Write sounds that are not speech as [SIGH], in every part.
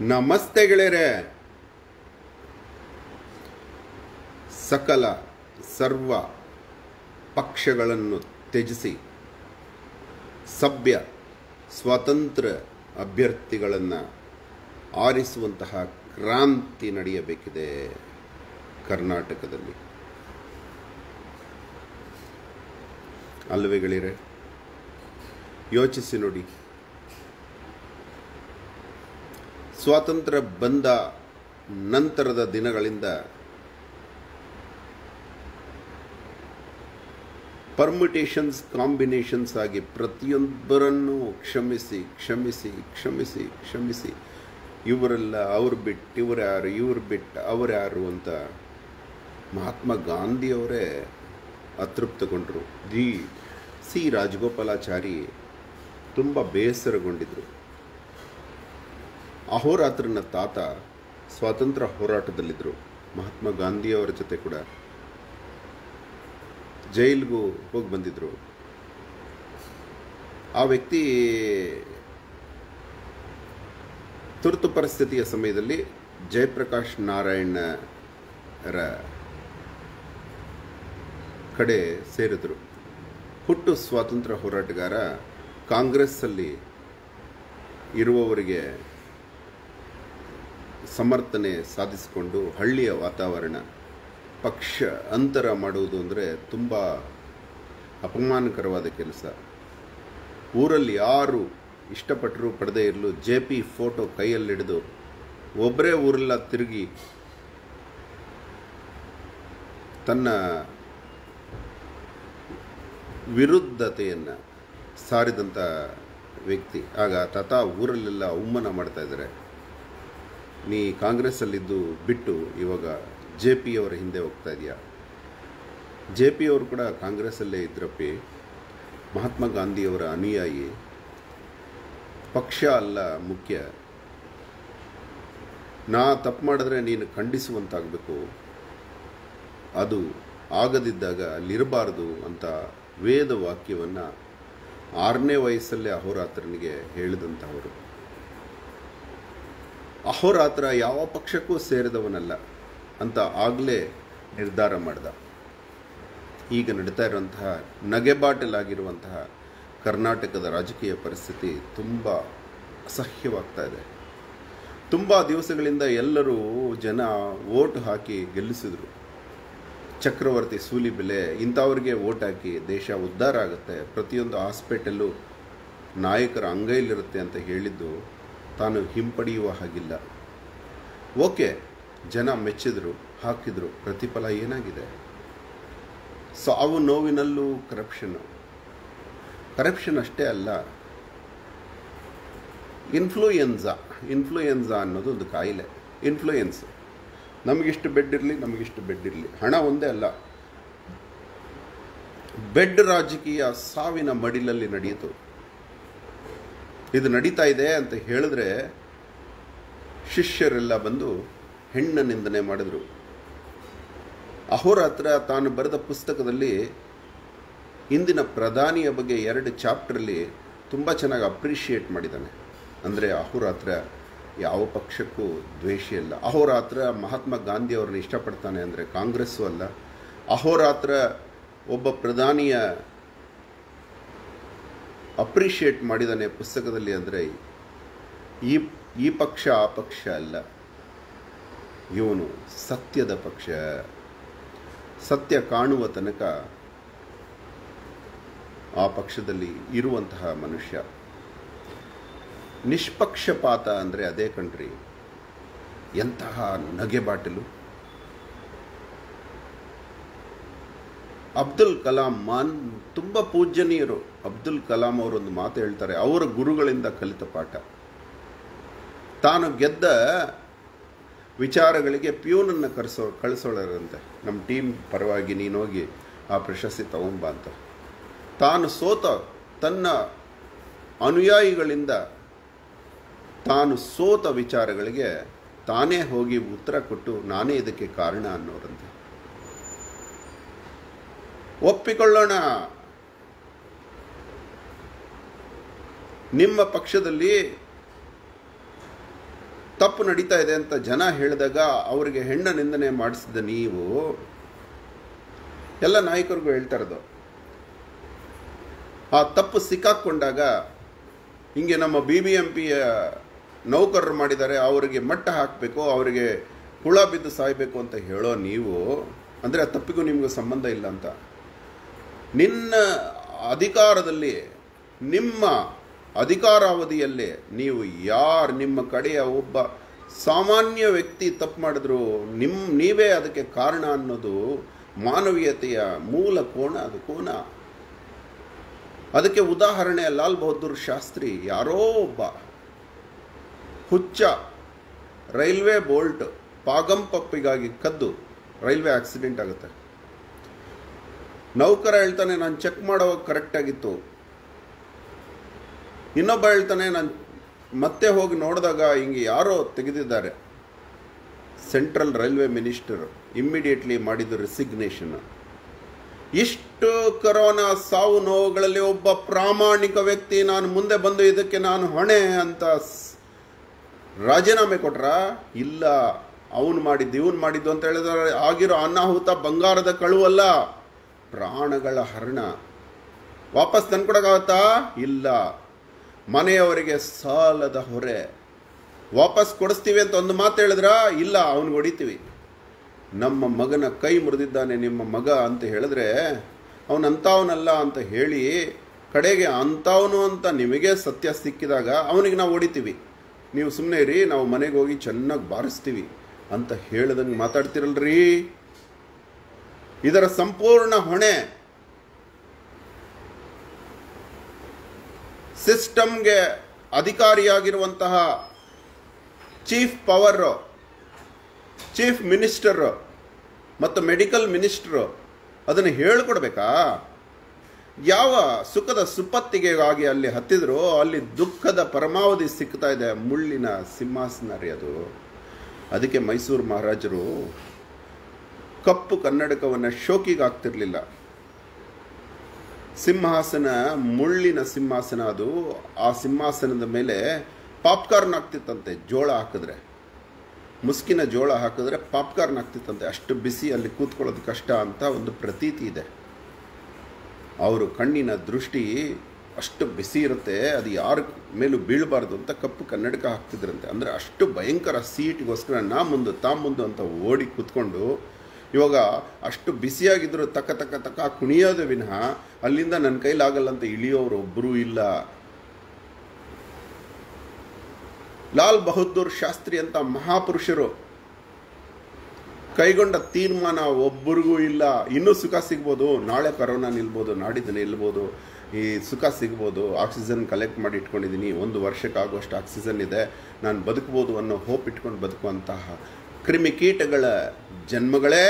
ನಮಸ್ತೆ ಗೆಳೆಯರೆ ಸಕಲ ಸರ್ವ ಪಕ್ಷಗಳನ್ನು ತ್ಯಜಿಸಿ ಸಭ್ಯ ಸ್ವತಂತ್ರ ಅಭ್ಯರ್ಥಿಗಳನ್ನು ಆರಿಸುವಂತಹ ಕ್ರಾಂತಿ ನಡೆಯಬೇಕಿದೆ ಕರ್ನಾಟಕದಲ್ಲಿ. ಅಲ್ಲವೇ ಯೋಚಿಸಿ ನೋಡಿ. ಸ್ವಾತಂತ್ರ್ಯ ಬಂದ ನಂತರದ ದಿನಗಳಿಂದ ಪರ್ಮಿಟೇಷನ್ಸ್ ಕಾಂಬಿನೇಷನ್ಸ್ ಆಗಿ ಪ್ರತಿಯೊಬ್ಬರನ್ನು ಕ್ಷಮಿಸಿ ಕ್ಷಮಿಸಿ ಕ್ಷಮಿಸಿ ಕ್ಷಮಿಸಿ. ಇವರೆಲ್ಲ ಅವ್ರು ಬಿಟ್ಟು ಇವ್ರು ಯಾರು, ಇವ್ರು ಬಿಟ್ಟು ಅವ್ರು ಯಾರು ಅಂತ ಮಹಾತ್ಮ ಗಾಂಧಿಯವರೇ ಅತೃಪ್ತಗೊಂಡರು. ಜಿ ಸಿ ರಾಜಗೋಪಾಲಾಚಾರಿ ತುಂಬ ಬೇಸರಗೊಂಡಿದ್ರು. ಅಹೋರಾತ್ರನ ತಾತ ಸ್ವಾತಂತ್ರ್ಯ ಹೋರಾಟದಲ್ಲಿದ್ದರು. ಮಹಾತ್ಮ ಗಾಂಧಿಯವರ ಜೊತೆ ಕೂಡ ಜೈಲ್ಗೂ ಹೋಗಿ ಬಂದಿದ್ದರು. ಆ ವ್ಯಕ್ತಿ ತುರ್ತು ಪರಿಸ್ಥಿತಿಯ ಸಮಯದಲ್ಲಿ ಜಯಪ್ರಕಾಶ್ ನಾರಾಯಣರ ಕಡೆ ಸೇರಿದರು. ಹುಟ್ಟು ಸ್ವಾತಂತ್ರ್ಯ ಹೋರಾಟಗಾರ ಕಾಂಗ್ರೆಸ್ಸಲ್ಲಿ ಇರುವವರಿಗೆ ಸಮರ್ಥನೆ ಸಾಧಿಸಿಕೊಂಡು ಹಳ್ಳಿಯ ವಾತಾವರಣ, ಪಕ್ಷ, ಅಂತರ ಮಾಡುವುದು ಅಂದರೆ ತುಂಬ ಅಪಮಾನಕರವಾದ ಕೆಲಸ. ಊರಲ್ಲಿ ಯಾರು ಇಷ್ಟಪಟ್ಟರು ಪಡೆದೇ ಇರಲು ಜೆ ಪಿ ಫೋಟೋ ಕೈಯಲ್ಲಿಡಿದು ಒಬ್ಬರೇ ಊರೆಲ್ಲ ತಿರುಗಿ ತನ್ನ ವಿರುದ್ಧತೆಯನ್ನು ಸಾರಿದಂಥ ವ್ಯಕ್ತಿ. ಆಗ ತಾತ ಊರಲ್ಲೆಲ್ಲ ಉಮ್ಮನ ಮಾಡ್ತಾ ಇದ್ದಾರೆ. ನೀ ಕಾಂಗ್ರೆಸ್ಸಲ್ಲಿದ್ದು ಬಿಟ್ಟು ಇವಾಗ ಜೆ ಪಿ ಅವರ ಹಿಂದೆ ಹೋಗ್ತಾ ಇದೆಯಾ? ಜೆ ಪಿ ಅವರು ಕೂಡ ಕಾಂಗ್ರೆಸ್ಸಲ್ಲೇ ಇದ್ರಪ್ಪಿ, ಮಹಾತ್ಮ ಗಾಂಧಿಯವರ ಅನುಯಾಯಿ, ಪಕ್ಷ ಅಲ್ಲ ಮುಖ್ಯ. ನಾ ತಪ್ಪು ಮಾಡಿದ್ರೆ ನೀನು ಖಂಡಿಸುವಂತಾಗಬೇಕು. ಅದು ಆಗದಿದ್ದಾಗ ಅಲ್ಲಿರಬಾರ್ದು ಅಂತ ವೇದ ವಾಕ್ಯವನ್ನು ಆರನೇ ವಯಸ್ಸಲ್ಲೇ ಅಹೋರಾತ್ರನಿಗೆ ಹೇಳಿದಂಥವರು ಅಹೋರಾತ್ರ ಯಾವ ಪಕ್ಷಕ್ಕೂ ಸೇರಿದವನಲ್ಲ ಅಂತ ಆಗಲೇ ನಿರ್ಧಾರ ಮಾಡಿದ. ಈಗ ನಡೀತಾ ಇರುವಂತಹ ನಗೆಬಾಟಲಾಗಿರುವಂತಹ ಕರ್ನಾಟಕದ ರಾಜಕೀಯ ಪರಿಸ್ಥಿತಿ ತುಂಬ ಅಸಹ್ಯವಾಗ್ತಾ ಇದೆ. ತುಂಬ ದಿವಸಗಳಿಂದ ಎಲ್ಲರೂ ಜನ ಓಟ್ ಹಾಕಿ ಗೆಲ್ಲಿಸಿದರು. ಚಕ್ರವರ್ತಿ ಸೂಲಿಬೆಲೆ ಇಂಥವ್ರಿಗೆ ಓಟ್ ಹಾಕಿ ದೇಶ ಉದ್ಧಾರ ಆಗುತ್ತೆ. ಪ್ರತಿಯೊಂದು ಹಾಸ್ಪಿಟಲ್ಲು ನಾಯಕರ ಅಂಗೈಲಿರುತ್ತೆ ಅಂತ ಹೇಳಿದ್ದು ತಾನು ಹಿಂಪಡೆಯುವ ಹಾಗಿಲ್ಲ. ಓಕೆ, ಜನ ಮೆಚ್ಚಿದ್ರು, ಹಾಕಿದ್ರು, ಪ್ರತಿಫಲ ಏನಾಗಿದೆ? ಸಾವು ನೋವಿನಲ್ಲೂ ಕರಪ್ಷನ್ ಕರಪ್ಷನ್ ಅಷ್ಟೇ ಅಲ್ಲ ಇನ್ಫ್ಲೂಯೆನ್ಸಾ ಇನ್ಫ್ಲೂಯೆನ್ಸಾ ಅನ್ನೋದು ಒಂದು ಕಾಯಿಲೆ. ಇನ್ಫ್ಲೂಯೆನ್ಸ್ ನಮಗಿಷ್ಟು ಬೆಡ್ ಇರಲಿ, ನಮಗಿಷ್ಟು ಬೆಡ್ ಇರಲಿ. ಹಣ ಒಂದೇ ಅಲ್ಲ. ಬೆಡ್ ರಾಜಕೀಯ ಸಾವಿನ ಮಡಿಲಲ್ಲಿ ನಡೆಯಿತು. ಇದು ನಡೀತಾ ಇದೆ ಅಂತ ಹೇಳಿದ್ರೆ ಶಿಷ್ಯರೆಲ್ಲ ಬಂದು ಹೆಣ್ಣ ನಿಂದನೆ ಮಾಡಿದರು. ಅಹೋರಾತ್ರ ತಾನು ಬರೆದ ಪುಸ್ತಕದಲ್ಲಿ ಇಂದಿನ ಪ್ರಧಾನಿಯ ಬಗ್ಗೆ ಎರಡು ಚಾಪ್ಟ್ರಲ್ಲಿ ತುಂಬ ಚೆನ್ನಾಗಿ ಅಪ್ರಿಷಿಯೇಟ್ ಮಾಡಿದ್ದಾನೆ. ಅಂದರೆ ಅಹೋರಾತ್ರ ಯಾವ ಪಕ್ಷಕ್ಕೂ ದ್ವೇಷ ಇಲ್ಲ ಅಹೋರಾತ್ರ ಮಹಾತ್ಮ ಗಾಂಧಿ ಅವ್ರನ್ನ ಇಷ್ಟಪಡ್ತಾನೆ ಅಂದರೆ ಕಾಂಗ್ರೆಸ್ಸು ಅಲ್ಲ. ಅಹೋರಾತ್ರ ಒಬ್ಬ ಪ್ರಧಾನಿಯ ಅಪ್ರಿಷಿಯೇಟ್ ಮಾಡಿದ್ದಾನೆ ಪುಸ್ತಕದಲ್ಲಿ ಅಂದರೆ ಈ ಈ ಪಕ್ಷ, ಆ ಪಕ್ಷ ಅಲ್ಲ. ಇವನು ಸತ್ಯದ ಪಕ್ಷ. ಸತ್ಯ ಕಾಣುವ ತನಕ ಆ ಪಕ್ಷದಲ್ಲಿ ಇರುವಂತಹ ಮನುಷ್ಯ. ನಿಷ್ಪಕ್ಷಪಾತ ಅಂದರೆ ಅದೇ ಕಣ್ರಿ. ಎಂತಹ ನಗೆಬಾಟಲು ಅಬ್ದುಲ್ ಕಲಾಂ ಮಾನ್ ತುಂಬ ಪೂಜ್ಯನೀಯರು. ಅಬ್ದುಲ್ ಕಲಾಂ ಅವರೊಂದು ಮಾತು ಹೇಳ್ತಾರೆ, ಅವರ ಗುರುಗಳಿಂದ ಕಲಿತ ಪಾಠ. ತಾನು ಗೆದ್ದ ವಿಚಾರಗಳಿಗೆ ಪ್ಯೂನನ್ನು ಕರೆಸೋ, ಕಳಿಸೋಳರಂತೆ. ನಮ್ಮ ಟೀಮ್ ಪರವಾಗಿ ನೀನು ಹೋಗಿ ಆ ಪ್ರಶಸ್ತಿ ತಗೊಂಬ ಅಂತ. ತಾನು ಸೋತ ತನ್ನ ಅನುಯಾಯಿಗಳಿಂದ ತಾನು ಸೋತ ವಿಚಾರಗಳಿಗೆ ತಾನೇ ಹೋಗಿ ಉತ್ತರ ಕೊಟ್ಟು ನಾನೇ ಇದಕ್ಕೆ ಕಾರಣ ಅನ್ನೋರಂತೆ. ಒಪ್ಪಿಕೊಳ್ಳೋಣ. ನಿಮ್ಮ ಪಕ್ಷದಲ್ಲಿ ತಪ್ಪು ನಡೀತಾ ಇದೆ ಅಂತ ಜನ ಹೇಳಿದಾಗ ಅವರಿಗೆ ಹೆಣ್ಣ ನಿಂದನೆ ಮಾಡಿಸಿದ ನೀವು, ಎಲ್ಲ ನಾಯಕರಿಗೂ ಹೇಳ್ತಾ ಇರೋದು. ಆ ತಪ್ಪು ಸಿಕ್ಕಾಕ್ಕೊಂಡಾಗ ಹಿಂಗೆ ನಮ್ಮ ಬಿ ಬಿ ಎಂ ಪಿಯ ನೌಕರರು ಮಾಡಿದ್ದಾರೆ, ಅವರಿಗೆ ಮಟ್ಟ ಹಾಕಬೇಕು, ಅವರಿಗೆ ಹುಳ ಬಿದ್ದು ಸಾಯಬೇಕು ಅಂತ ಹೇಳೋ ನೀವು, ಅಂದರೆ ಆ ತಪ್ಪಿಗೂ ನಿಮಗೂ ಸಂಬಂಧ ಇಲ್ಲ ಅಂತ. ನಿನ್ನ ಅಧಿಕಾರದಲ್ಲಿ, ನಿಮ್ಮ ಅಧಿಕಾರಾವಧಿಯಲ್ಲಿ ನೀವು ಯಾರು, ನಿಮ್ಮ ಕಡೆಯ ಒಬ್ಬ ಸಾಮಾನ್ಯ ವ್ಯಕ್ತಿ ತಪ್ಪು ಮಾಡಿದ್ರು ನಿಮ್ಮ ನೀವೇ ಅದಕ್ಕೆ ಕಾರಣ ಅನ್ನೋದು ಮಾನವೀಯತೆಯ ಮೂಲ ಕೋಣ, ಅದು ಕೋನ. ಅದಕ್ಕೆ ಉದಾಹರಣೆ ಲಾಲ್ ಬಹದ್ದೂರ್ ಶಾಸ್ತ್ರಿ, ಯಾರೋ ಒಬ್ಬ ಹುಚ್ಚ ರೈಲ್ವೆ ಬೋಲ್ಟ್ ಪಾಗಂಪಪ್ಪಿಗಾಗಿ ಕದ್ದು ರೈಲ್ವೆ ಆಕ್ಸಿಡೆಂಟ್ ಆಗುತ್ತೆ. ನೌಕರ ಹೇಳ್ತಾನೆ, ನಾನು ಚೆಕ್ ಮಾಡೋವಾಗ ಕರೆಕ್ಟಾಗಿತ್ತು ಇನ್ನೊಬ್ಬ ಹೇಳ್ತಾನೆ, ನಾನು ಮತ್ತೆ ಹೋಗಿ ನೋಡಿದಾಗ ಹಿಂಗೆ ಯಾರೋ ತೆಗೆದಿದ್ದಾರೆ. ಸೆಂಟ್ರಲ್ ರೈಲ್ವೆ ಮಿನಿಸ್ಟರ್ ಇಮ್ಮಿಡಿಯೇಟ್ಲಿ ಮಾಡಿದ ರೆಸಿಗ್ನೇಷನ್ ಇಷ್ಟು ಕರೋನಾ ಸಾವು ನೋವುಗಳಲ್ಲಿ ಒಬ್ಬ ಪ್ರಾಮಾಣಿಕ ವ್ಯಕ್ತಿ, ನಾನು ಮುಂದೆ ಬಂದು ಇದಕ್ಕೆ ನಾನು ಹೊಣೆ ಅಂತ ರಾಜೀನಾಮೆ ಕೊಟ್ರ? ಇಲ್ಲ. ಅವನು ಮಾಡಿದ್ದು, ಇವನು ಮಾಡಿದ್ದು ಅಂತ ಹೇಳಿದ್ರೆ ಆಗಿರೋ ಅನಾಹುತ ಬಂಗಾರದ ಕಳುವಲ್ಲ. ಪ್ರಾಣಗಳ ಹರಣ. ವಾಪಸ್ ತಂದ್ಕೊಡೋಕ್ಕಾಗತ್ತಾ? ಇಲ್ಲ. ಮನೆಯವರಿಗೆ ಸಾಲದ ಹೊರೆ. ವಾಪಸ್ ಕೊಡಿಸ್ತೀವಿ ಅಂತ ಒಂದು ಮಾತು ಹೇಳಿದ್ರ? ಇಲ್ಲ, ಅವನಿಗೆ ಹೊಡಿತೀವಿ. ನಮ್ಮ ಮಗನ ಕೈ ಮುರಿದಿದ್ದಾನೆ, ನಿಮ್ಮ ಮಗ ಅಂತ ಹೇಳಿದ್ರೆ ಅವನಂಥವನಲ್ಲ ಅಂತ ಹೇಳಿ, ಕಡೆಗೆ ಅಂಥವನು ಅಂತ ನಿಮಗೆ ಸತ್ಯ ಸಿಕ್ಕಿದಾಗ ಅವನಿಗೆ ನಾವು ಹೊಡಿತೀವಿ. ನೀವು ಸುಮ್ಮನೆ ರೀ ನಾವು ಮನೆಗೆ ಹೋಗಿ ಚೆನ್ನಾಗಿ ಬಾರಿಸ್ತೀವಿ ಅಂತ ಹೇಳ್ದಂಗೆ ಮಾತಾಡ್ತಿರಲ್ರಿ? ಇದರ ಸಂಪೂರ್ಣ ಹೊಣೆ ಸಿಸ್ಟಮ್ಗೆ ಅಧಿಕಾರಿಯಾಗಿರುವಂತಹ ಚೀಫ್ ಪವರ್, ಚೀಫ್ ಮಿನಿಸ್ಟರ್ ಮತ್ತು ಮೆಡಿಕಲ್ ಮಿನಿಸ್ಟರ್ ಅದನ್ನು ಹೇಳಿಕೊಡ್ಬೇಕಾ? ಯಾವ ಸುಖದ ಸುಪತ್ತಿಗೆಗಾಗಿ ಅಲ್ಲಿ ಹತ್ತಿದ್ರು ಅಲ್ಲಿ ದುಃಖದ ಪರಮಾವಧಿ ಸಿಗ್ತಾ ಇದೆ ಮುಳ್ಳಿನ ಸಿಂಹಾಸನ ರೀ ಅದು. ಅದಕ್ಕೆ ಮೈಸೂರು ಮಹಾರಾಜರು ಕಪ್ಪು ಕನ್ನಡಕವನ್ನು ಶೋಕಿಗಾಗ್ತಿರಲಿಲ್ಲ. ಸಿಂಹಾಸನ, ಮುಳ್ಳಿನ ಸಿಂಹಾಸನ ಅದು, ಆ ಸಿಂಹಾಸನದ ಮೇಲೆ ಪಾಪ್ಕಾರ್ನ್ ಆಗ್ತಿತ್ತಂತೆ, ಜೋಳ ಹಾಕಿದ್ರೆ. ಮುಸ್ಕಿನ ಜೋಳ ಹಾಕಿದ್ರೆ ಪಾಪ್ಕಾರ್ನ್ ಆಗ್ತಿತ್ತಂತೆ. ಅಷ್ಟು ಬಿಸಿ ಅಲ್ಲಿ ಕೂತ್ಕೊಳ್ಳೋದು ಕಷ್ಟ ಅಂತ ಒಂದು ಪ್ರತೀತಿ ಇದೆ. ಅವರು ಕಣ್ಣಿನ ದೃಷ್ಟಿ ಅಷ್ಟು ಬಿಸಿ ಇರುತ್ತೆ, ಅದು ಯಾರ ಮೇಲೂ ಬೀಳಬಾರ್ದು ಅಂತ ಕಪ್ಪು ಕನ್ನಡಕ ಹಾಕ್ತಿದ್ರಂತೆ. ಅಂದರೆ ಅಷ್ಟು ಭಯಂಕರ ಸೀಟ್ಗೋಸ್ಕರ ನಾ ಮುಂದು, ತಾ ಮುಂದು ಅಂತ ಓಡಿ ಕೂತ್ಕೊಂಡು ಇವಾಗ ಅಷ್ಟು ಬಿಸಿಯಾಗಿದ್ದರೂ ತಕ್ಕ ತಕ್ಕ ತಕ್ಕ ಕುಣಿಯೋದು ವಿನಃ ಅಲ್ಲಿಂದ ನನ್ನ ಕೈಲಾಗಲ್ಲ ಅಂತ ಇಳಿಯೋರು ಒಬ್ಬರೂ ಇಲ್ಲ. ಲಾಲ್ ಬಹದ್ದೂರ್ ಶಾಸ್ತ್ರಿ ಅಂತ ಮಹಾಪುರುಷರು ಕೈಗೊಂಡ ತೀರ್ಮಾನ ಒಬ್ಬರಿಗೂ ಇಲ್ಲ. ಇನ್ನೂ ಸುಖ ಸಿಗ್ಬೋದು. ನಾಳೆ ಕರೋನಾ ನಿಲ್ಬೋದು ನಾಡಿದ್ದು ನಿಲ್ಬೋದು. ಈ ಸುಖ ಸಿಗ್ಬೋದು. ಆಕ್ಸಿಜನ್ ಕಲೆಕ್ಟ್ ಮಾಡಿ ಇಟ್ಕೊಂಡಿದ್ದೀನಿ. ಒಂದು ವರ್ಷಕ್ಕಾಗುವಷ್ಟು ಆಕ್ಸಿಜನ್ ಇದೆ. ನಾನು ಬದುಕ್ಬೋದು ಅನ್ನೋ ಹೋಪ್ ಇಟ್ಕೊಂಡು ಬದುಕುವಂತಹ ಕ್ರಿಮಿಕೀಟಗಳ ಜನ್ಮಗಳೇ.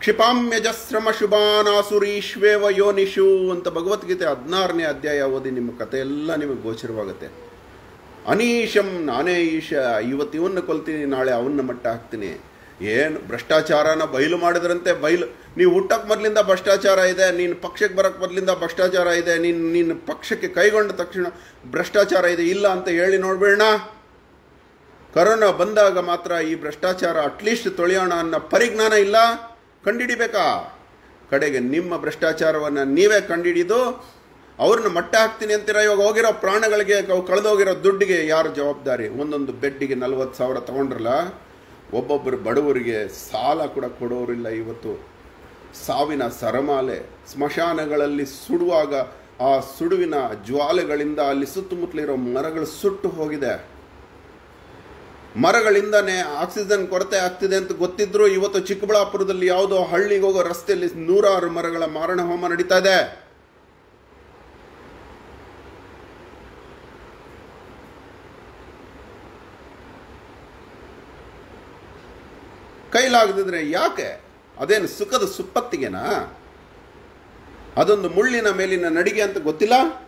ಕ್ಷಿಪಾಮ್ಯಜಸ್ರಮ ಶುಭಾನಾಸುರೀಶ್ವೇವ ಯೋನಿಷು ಅಂತ ಭಗವದ್ಗೀತೆ ಹದಿನಾರನೇ ಅಧ್ಯಾಯ ಓದಿ ನಿಮ್ಮ ಕಥೆ ಎಲ್ಲ ನಿಮಗೆ ಗೋಚರವಾಗುತ್ತೆ. ಅನೀಶಂ ನಾನೇ ಈಶ ಇವತ್ತು ಕೊಲ್ತೀನಿ, ನಾಳೆ ಅವನ್ನ ಮಟ್ಟ ಹಾಕ್ತೀನಿ. ಏನು ಭ್ರಷ್ಟಾಚಾರನ ಬಯಲು ಮಾಡಿದ್ರಂತೆ ಬಯಲು ನೀವು ಹುಟ್ಟಕ್ಕೆ ಮೊದಲಿಂದ ಭ್ರಷ್ಟಾಚಾರ ಇದೆ, ನೀನು ಪಕ್ಷಕ್ಕೆ ಬರೋಕ್ಕೆ ಮೊದಲಿಂದ ಭ್ರಷ್ಟಾಚಾರ ಇದೆ, ನೀನು ನಿನ್ನ ಪಕ್ಷಕ್ಕೆ ಕೈಗೊಂಡ ತಕ್ಷಣ ಭ್ರಷ್ಟಾಚಾರ ಇದೆ, ಇಲ್ಲ ಅಂತ ಹೇಳಿ ನೋಡ್ಬೇಡ ಕರೋನಾ ಬಂದಾಗ ಮಾತ್ರ ಈ ಭ್ರಷ್ಟಾಚಾರ ಅಟ್ಲೀಸ್ಟ್ ತೊಳೆಯೋಣ ಅನ್ನೋ ಪರಿಜ್ಞಾನ ಇಲ್ಲ. ಕಂಡಿಡಿಬೇಕಾ? ಕಡೆಗೆ ನಿಮ್ಮ ಭ್ರಷ್ಟಾಚಾರವನ್ನು ನೀವೇ ಕಂಡಿಡಿದು, ಅವ್ರನ್ನ ಮಟ್ಟ ಹಾಕ್ತೀನಿ ಅಂತೀರ? ಇವಾಗ ಹೋಗಿರೋ ಪ್ರಾಣಗಳಿಗೆ ಕಳೆದೋಗಿರೋ ದುಡ್ಡಿಗೆ ಯಾರು ಜವಾಬ್ದಾರಿ? ಒಂದೊಂದು ಬೆಡ್ಡಿಗೆ ನಲ್ವತ್ತು ಸಾವಿರ ತಗೊಂಡ್ರಲ್ಲ ಒಬ್ಬೊಬ್ಬರು ಬಡವರಿಗೆ ಸಾಲ ಕೂಡ ಕೊಡೋರಿಲ್ಲ ಇವತ್ತು. ಸಾವಿನ ಸರಮಾಲೆ, ಸ್ಮಶಾನಗಳಲ್ಲಿ ಸುಡುವಾಗ ಆ ಸುಡುವಿನ ಜ್ವಾಲೆಗಳಿಂದ ಅಲ್ಲಿ ಸುತ್ತಮುತ್ತಲಿರೋ ಮರಗಳು ಸುಟ್ಟು ಹೋಗಿದೆ. ಮರಗಳಿಂದನೇ ಆಕ್ಸಿಜನ್ ಕೊರತೆ ಆಗ್ತಿದೆ ಅಂತ ಗೊತ್ತಿದ್ರು ಇವತ್ತು ಚಿಕ್ಕಬಳ್ಳಾಪುರದಲ್ಲಿ ಯಾವುದೋ ಹಳ್ಳಿಗೆ ಹೋಗೋ ರಸ್ತೆಯಲ್ಲಿ ನೂರಾರು ಮರಗಳ ಮಾರಣ ಹೋಮ ನಡೀತಾ ಇದೆ. ಕೈಲಾಗದಿದ್ರೆ ಯಾಕೆ? ಅದೇನು ಸುಖದ ಸುಪ್ಪತ್ತಿಗೆನಾ? ಅದೊಂದು ಮುಳ್ಳಿನ ಮೇಲಿನ ನಡಿಗೆ ಅಂತ ಗೊತ್ತಿಲ್ಲ?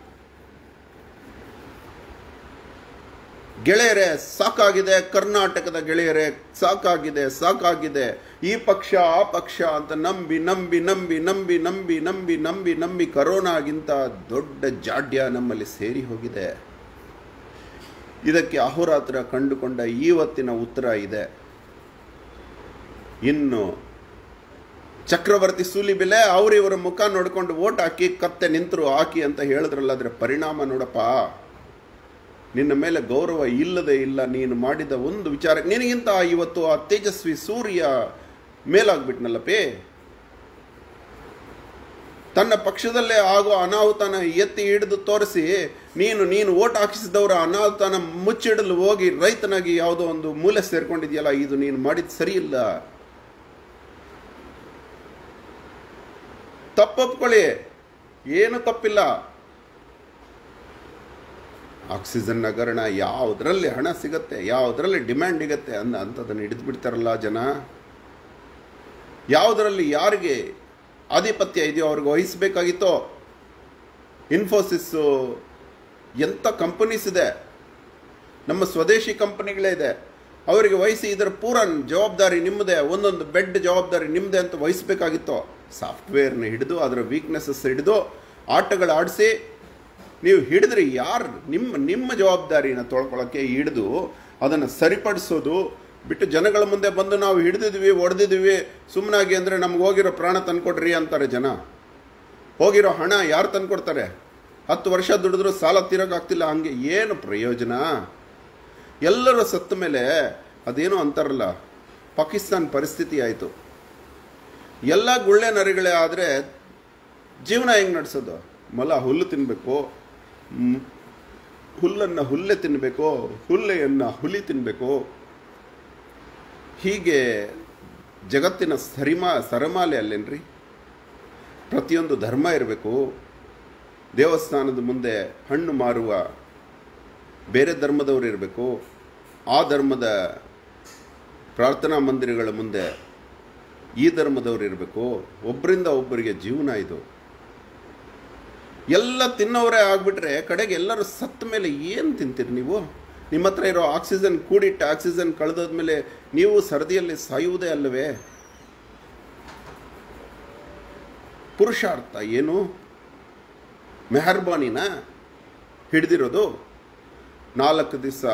ಗೆಳೆಯರೇ, ಸಾಕಾಗಿದೆ. ಕರ್ನಾಟಕದ ಗೆಳೆಯರೇ, ಸಾಕಾಗಿದೆ ಸಾಕಾಗಿದೆ. ಈ ಪಕ್ಷ, ಆ ಪಕ್ಷ ಅಂತ ನಂಬಿ ನಂಬಿ ನಂಬಿ ನಂಬಿ ನಂಬಿ ನಂಬಿ ನಂಬಿ ನಂಬಿ ಕರೋನಾಗಿಂತ ದೊಡ್ಡ ಜಾಡ್ಯ ನಮ್ಮಲ್ಲಿ ಸೇರಿ ಹೋಗಿದೆ. ಇದಕ್ಕೆ ಅಹೋರಾತ್ರ ಕಂಡುಕೊಂಡ ಈವತ್ತಿನ ಉತ್ತರ ಇದೆ. ಇನ್ನು ಚಕ್ರವರ್ತಿ ಸೂಲಿಬೆಲೆ ಅವರಿವರ ಮುಖ ನೋಡ್ಕೊಂಡು ಓಟ್ ಹಾಕಿ, ಕತ್ತೆ ನಿಂತರು ಹಾಕಿ ಅಂತ ಹೇಳಿದ್ರಲ್ಲ, ಅದರ ಪರಿಣಾಮ ನೋಡಪ್ಪ. ನಿನ್ನ ಮೇಲೆ ಗೌರವ ಇಲ್ಲದೆ ಇಲ್ಲ, ನೀನು ಮಾಡಿದ ಒಂದು ವಿಚಾರ. ನಿನಗಿಂತ ಇವತ್ತು ಆ ತೇಜಸ್ವಿ ಸೂರ್ಯ ಮೇಲಾಗ್ಬಿಟ್ನಲ್ಲಪೇ? ತನ್ನ ಪಕ್ಷದಲ್ಲೇ ಆಗೋ ಅನಾಹುತನ ಎತ್ತಿ ಹಿಡಿದು ತೋರಿಸಿ, ನೀನು ನೀನು ಓಟ್ ಹಾಕಿಸಿದವರ ಅನಾಹುತನ ಮುಚ್ಚಿಡಲು ಹೋಗಿ ರೈತನಾಗಿ ಯಾವುದೋ ಒಂದು ಮೂಲೆ ಸೇರ್ಕೊಂಡಿದೆಯಲ್ಲ, ಇದು ನೀನು ಮಾಡಿದ ಸರಿ ಇಲ್ಲ ತಪ್ಪೊಪ್ಕೊಳ್ಳಿ. ಏನು ತಪ್ಪಿಲ್ಲ. ಆಕ್ಸಿಜನ್ ನಗರಣ ಯಾವುದರಲ್ಲಿ ಹಣ ಸಿಗುತ್ತೆ, ಯಾವುದರಲ್ಲಿ ಡಿಮ್ಯಾಂಡ್ ಸಿಗತ್ತೆ ಅಂದ ಅಂಥದ್ದನ್ನು ಹಿಡಿದು ಬಿಡ್ತಾರಲ್ಲ ಜನ. ಯಾವುದರಲ್ಲಿ ಯಾರಿಗೆ ಆಧಿಪತ್ಯ ಇದೆಯೋ ಅವ್ರಿಗೆ ವಹಿಸಬೇಕಾಗಿತ್ತೋ, ಇನ್ಫೋಸಿಸ್ಸು ಎಂಥ ಕಂಪನೀಸ್ ಇದೆ, ನಮ್ಮ ಸ್ವದೇಶಿ ಕಂಪನಿಗಳೇ ಇದೆ, ಅವರಿಗೆ ವಹಿಸಿ ಇದರ ಪೂರ ಜವಾಬ್ದಾರಿ ನಿಮ್ಮದೇ, ಒಂದೊಂದು ಬೆಡ್ ಜವಾಬ್ದಾರಿ ನಿಮ್ಮದೇ ಅಂತ ವಹಿಸಬೇಕಾಗಿತ್ತು, ಸಾಫ್ಟ್ವೇರ್ನ ಹಿಡಿದು, ಅದರ ವೀಕ್ನೆಸಸ್ ಹಿಡಿದು, ಆಟಗಳು ಆಡಿಸಿ ನೀವು ಹಿಡಿದ್ರಿ ಯಾರು ನಿಮ್ಮ ನಿಮ್ಮ ಜವಾಬ್ದಾರಿನ ತೊಳ್ಕೊಳ್ಳೋಕ್ಕೆ ಹಿಡಿದು ಅದನ್ನು ಸರಿಪಡಿಸೋದು, ಬಿಟ್ಟು ಜನಗಳ ಮುಂದೆ ಬಂದು ನಾವು ಹಿಡಿದಿದ್ವಿ, ಒಡೆದಿದ್ವಿ ಸುಮ್ಮನಾಗಿ ಅಂದರೆ ನಮ್ಗೆ ಹೋಗಿರೋ ಪ್ರಾಣ ತಂದುಕೊಡ್ರಿ ಅಂತಾರೆ ಜನ. ಹೋಗಿರೋ ಹಣ ಯಾರು ತಂದ್ಕೊಡ್ತಾರೆ? ಹತ್ತು ವರ್ಷ ದುಡಿದ್ರು ಸಾಲ ತೀರೋಕ್ಕಾಗ್ತಿಲ್ಲ ಹಂಗೆ ಏನು ಪ್ರಯೋಜನ? ಎಲ್ಲರೂ ಸತ್ತ ಮೇಲೆ ಅದೇನೋ ಅಂತಾರಲ್ಲ, ಪಾಕಿಸ್ತಾನ್ ಪರಿಸ್ಥಿತಿ ಆಯಿತು. ಎಲ್ಲ ಗುಳ್ಳೆ ನರಿಗಳೇ ಆದರೆ ಜೀವನ ಹೆಂಗೆ ನಡೆಸೋದು? ಮೊಲ ಹುಲ್ಲು ತಿನ್ನಬೇಕು ಹುಲ್ಲನ್ನು ಹುಲ್ಲೆ ತಿನ್ನಬೇಕೋ ಹುಲ್ಲೆಯನ್ನು ಹುಲಿ ತಿನ್ನಬೇಕೋ ಹೀಗೆ ಜಗತ್ತಿನ ಸರಿಮಾ ಸರಮಾಲೆ ಅಲ್ಲೇನ್ರಿ ಪ್ರತಿಯೊಂದು ಧರ್ಮ ಇರಬೇಕು. ದೇವಸ್ಥಾನದ ಮುಂದೆ ಹಣ್ಣು ಮಾರುವ ಬೇರೆ ಧರ್ಮದವರು ಇರಬೇಕು. ಆ ಧರ್ಮದ ಪ್ರಾರ್ಥನಾ ಮಂದಿರಗಳ ಮುಂದೆ ಈ ಧರ್ಮದವರು ಇರಬೇಕು. ಒಬ್ಬರಿಂದ ಒಬ್ಬರಿಗೆ ಜೀವನ ಇದು. ಎಲ್ಲ ತಿನ್ನೋರೇ ಆಗ್ಬಿಟ್ರೆ ಕಡೆಗೆ ಎಲ್ಲರೂ ಸತ್ತ ಮೇಲೆ ಏನು ತಿಂತೀರಿ ನೀವು? ನಿಮ್ಮ ಹತ್ರ ಇರೋ ಆಕ್ಸಿಜನ್ ಕೂಡಿಟ್ಟು ಆಕ್ಸಿಜನ್ ಕಳೆದೋದ್ಮೇಲೆ ನೀವು ಸರದಿಯಲ್ಲಿ ಸಾಯುವುದೇ ಅಲ್ಲವೇ? ಪುರುಷಾರ್ಥ ಏನು? ಮೆಹರ್ಬಾನಿನ ಹಿಡಿದಿರೋದು ನಾಲ್ಕು ದಿವಸ,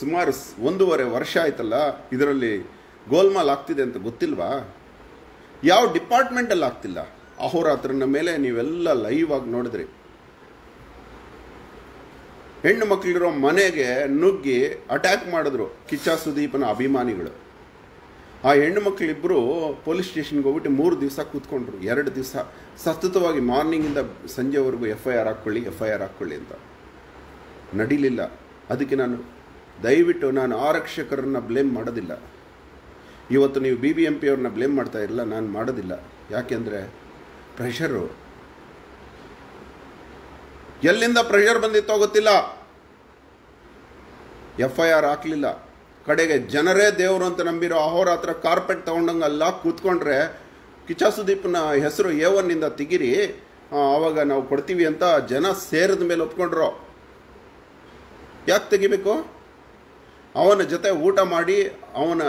ಸುಮಾರು ಒಂದೂವರೆ ವರ್ಷ ಆಯ್ತಲ್ಲ ಇದರಲ್ಲಿ ಗೋಲ್ಮಾಲ್ ಆಗ್ತಿದೆ ಅಂತ ಗೊತ್ತಿಲ್ವಾ? ಯಾವ ಡಿಪಾರ್ಟ್ಮೆಂಟಲ್ಲಿ ಆಗ್ತಿಲ್ಲ? ಅಹೋರಾತ್ರನ ಮೇಲೆ ನೀವೆಲ್ಲ ಲೈವ್ ಆಗಿ ನೋಡಿದ್ರಿ. ಹೆಣ್ಣು ಮಕ್ಕಳಿರೋ ಮನೆಗೆ ನುಗ್ಗಿ ಅಟ್ಯಾಕ್ ಮಾಡಿದ್ರು ಕಿಚ್ಚ ಸುದೀಪನ ಅಭಿಮಾನಿಗಳು. ಆ ಹೆಣ್ಣು ಮಕ್ಕಳಿಬ್ಬರು ಪೊಲೀಸ್ ಸ್ಟೇಷನ್ಗೆ ಹೋಗ್ಬಿಟ್ಟು ಮೂರು ದಿವಸ ಕೂತ್ಕೊಂಡ್ರು. ಎರಡು ದಿವಸ. ಸತತವಾಗಿ ಮಾರ್ನಿಂಗಿಂದ ಸಂಜೆವರೆಗೂ ಎಫ್ ಐ ಆರ್ ಹಾಕ್ಕೊಳ್ಳಿ ಎಫ್ ಐ ಆರ್ ಹಾಕ್ಕೊಳ್ಳಿ ಅಂತ. ನಡೀಲಿಲ್ಲ. ಅದಕ್ಕೆ ನಾನು ದಯವಿಟ್ಟು ನಾನು ಆರಕ್ಷಕರನ್ನ ಬ್ಲೇಮ್ ಮಾಡೋದಿಲ್ಲ. ಇವತ್ತು ನೀವು ಬಿ ಬಿ ಎಂ ಪಿ ಅವ್ರನ್ನ ಬ್ಲೇಮ್ ಮಾಡ್ತಾ ಇರಲ್ಲ, ನಾನು ಮಾಡೋದಿಲ್ಲ. ಯಾಕೆಂದರೆ ಪ್ರೆಷರು ಎಲ್ಲಿಂದ ಪ್ರೆಷರ್ ಬಂದಿತ್ತೋ ಗೊತ್ತಿಲ್ಲ. ಎಫ್ ಐ ಆರ್ ಹಾಕಲಿಲ್ಲ. ಕಡೆಗೆ ಜನರೇ ದೇವರು ಅಂತ ನಂಬಿರೋ ಅಹೋರಾತ್ರ ಕಾರ್ಪೆಟ್ ತೊಗೊಂಡಂಗೆ ಅಲ್ಲ ಕೂತ್ಕೊಂಡ್ರೆ ಕಿಚ್ಚ ಸುದೀಪ್ನ ಹೆಸರು ಎ ಒನ್ನಿಂದ ತೆಗಿರಿ. ಆವಾಗ ನಾವು ಕೊಡ್ತೀವಿ ಅಂತ ಜನ ಸೇರಿದ ಮೇಲೆ ಒಪ್ಕೊಂಡ್ರು. ಯಾಕೆ ತೆಗಿಬೇಕು? ಅವನ ಜೊತೆ ಊಟ ಮಾಡಿ ಅವನ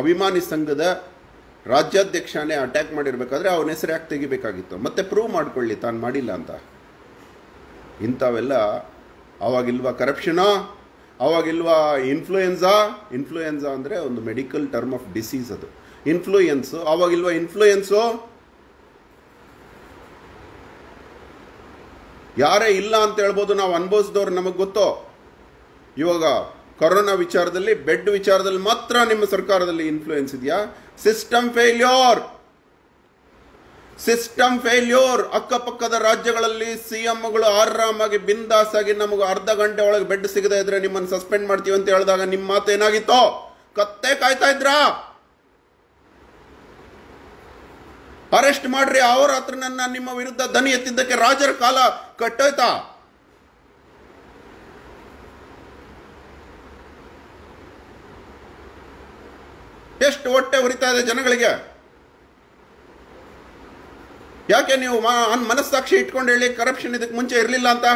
ಅಭಿಮಾನಿ ಸಂಘದ ರಾಜ್ಯಾಧ್ಯಕ್ಷನೇ ಅಟ್ಯಾಕ್ ಮಾಡಿರಬೇಕಾದ್ರೆ ಅವನ ಹೆಸರು ಯಾಕೆ ತೆಗಿಬೇಕಾಗಿತ್ತು? ಮತ್ತೆ ಪ್ರೂವ್ ಮಾಡ್ಕೊಳ್ಳಿ, ತಾನು ಮಾಡಿಲ್ಲ ಅಂತ. ಇಂಥವೆಲ್ಲ ಅವಾಗಿಲ್ವಾ ಕರಪ್ಷನಾ ಅವಾಗಿಲ್ವಾ ಇನ್ಫ್ಲೂಯೆನ್ಸಾ ಇನ್ಫ್ಲೂಯೆನ್ಸಾ ಅಂದರೆ ಒಂದು ಮೆಡಿಕಲ್ ಟರ್ಮ್ ಆಫ್ ಡಿಸೀಸ್ ಅದು. ಇನ್ಫ್ಲೂಯೆನ್ಸು ಅವಾಗಿಲ್ವಾ ಇನ್ಫ್ಲೂಯೆನ್ಸು ಯಾರೇ ಇಲ್ಲ ಅಂತ ಹೇಳ್ಬೋದು, ನಾವು ಅನುಭವಿಸಿದವ್ರು ನಮಗೆ ಗೊತ್ತೋ? ಇವಾಗ ಕೊರೋನಾ ವಿಚಾರದಲ್ಲಿ, ಬೆಡ್ ವಿಚಾರದಲ್ಲಿ ಮಾತ್ರ ನಿಮ್ಮ ಸರ್ಕಾರದಲ್ಲಿ ಇನ್ಫ್ಲೂಯೆನ್ಸ್ ಇದೆಯಾ? ಸಿಸ್ಟಮ್ ಫೇಲ್ಯೂರ್ ಸಿಸ್ಟಮ್ ಫೇಲ್ಯೂರ್ ಅಕ್ಕಪಕ್ಕದ ರಾಜ್ಯಗಳಲ್ಲಿ ಸಿ ಎಂಗಳು ಆರಾಮಾಗಿ ಬಿಂದಾಸ್ ಆಗಿ ನಮಗೆ ಅರ್ಧ ಗಂಟೆ ಒಳಗೆ ಬೆಡ್ ಸಿಗದೆ ಇದ್ರೆ ನಿಮ್ಮನ್ನು ಸಸ್ಪೆಂಡ್ ಮಾಡ್ತೀವಿ ಅಂತ ಹೇಳಿದಾಗ ನಿಮ್ಮ ಮಾತು ಏನಾಗಿತ್ತು? ಕತ್ತೆ ಕಾಯ್ತಾ ಇದ್ರಾ? ಅರೆಸ್ಟ್ ಮಾಡ್ರಿ, ಅವ್ರ ಹತ್ರ ನನ್ನ ನಿಮ್ಮ ವಿರುದ್ಧ ದನಿ ಎತ್ತಿದ್ದಕ್ಕೆ ರಾಜರ ಕಾಲ ಕಟ್ಟೋಯ್ತಾ? ಎಷ್ಟು ಹೊಟ್ಟೆ ಉರಿತಾ ಇದೆ ಜನಗಳಿಗೆ? ಯಾಕೆ ನೀವು ಮನಸ್ಸಾಕ್ಷಿ ಇಟ್ಕೊಂಡು ಹೇಳಿ ಕರಪ್ಷನ್ ಇದಕ್ಕೆ ಮುಂಚೆ ಇರಲಿಲ್ಲ ಅಂತ?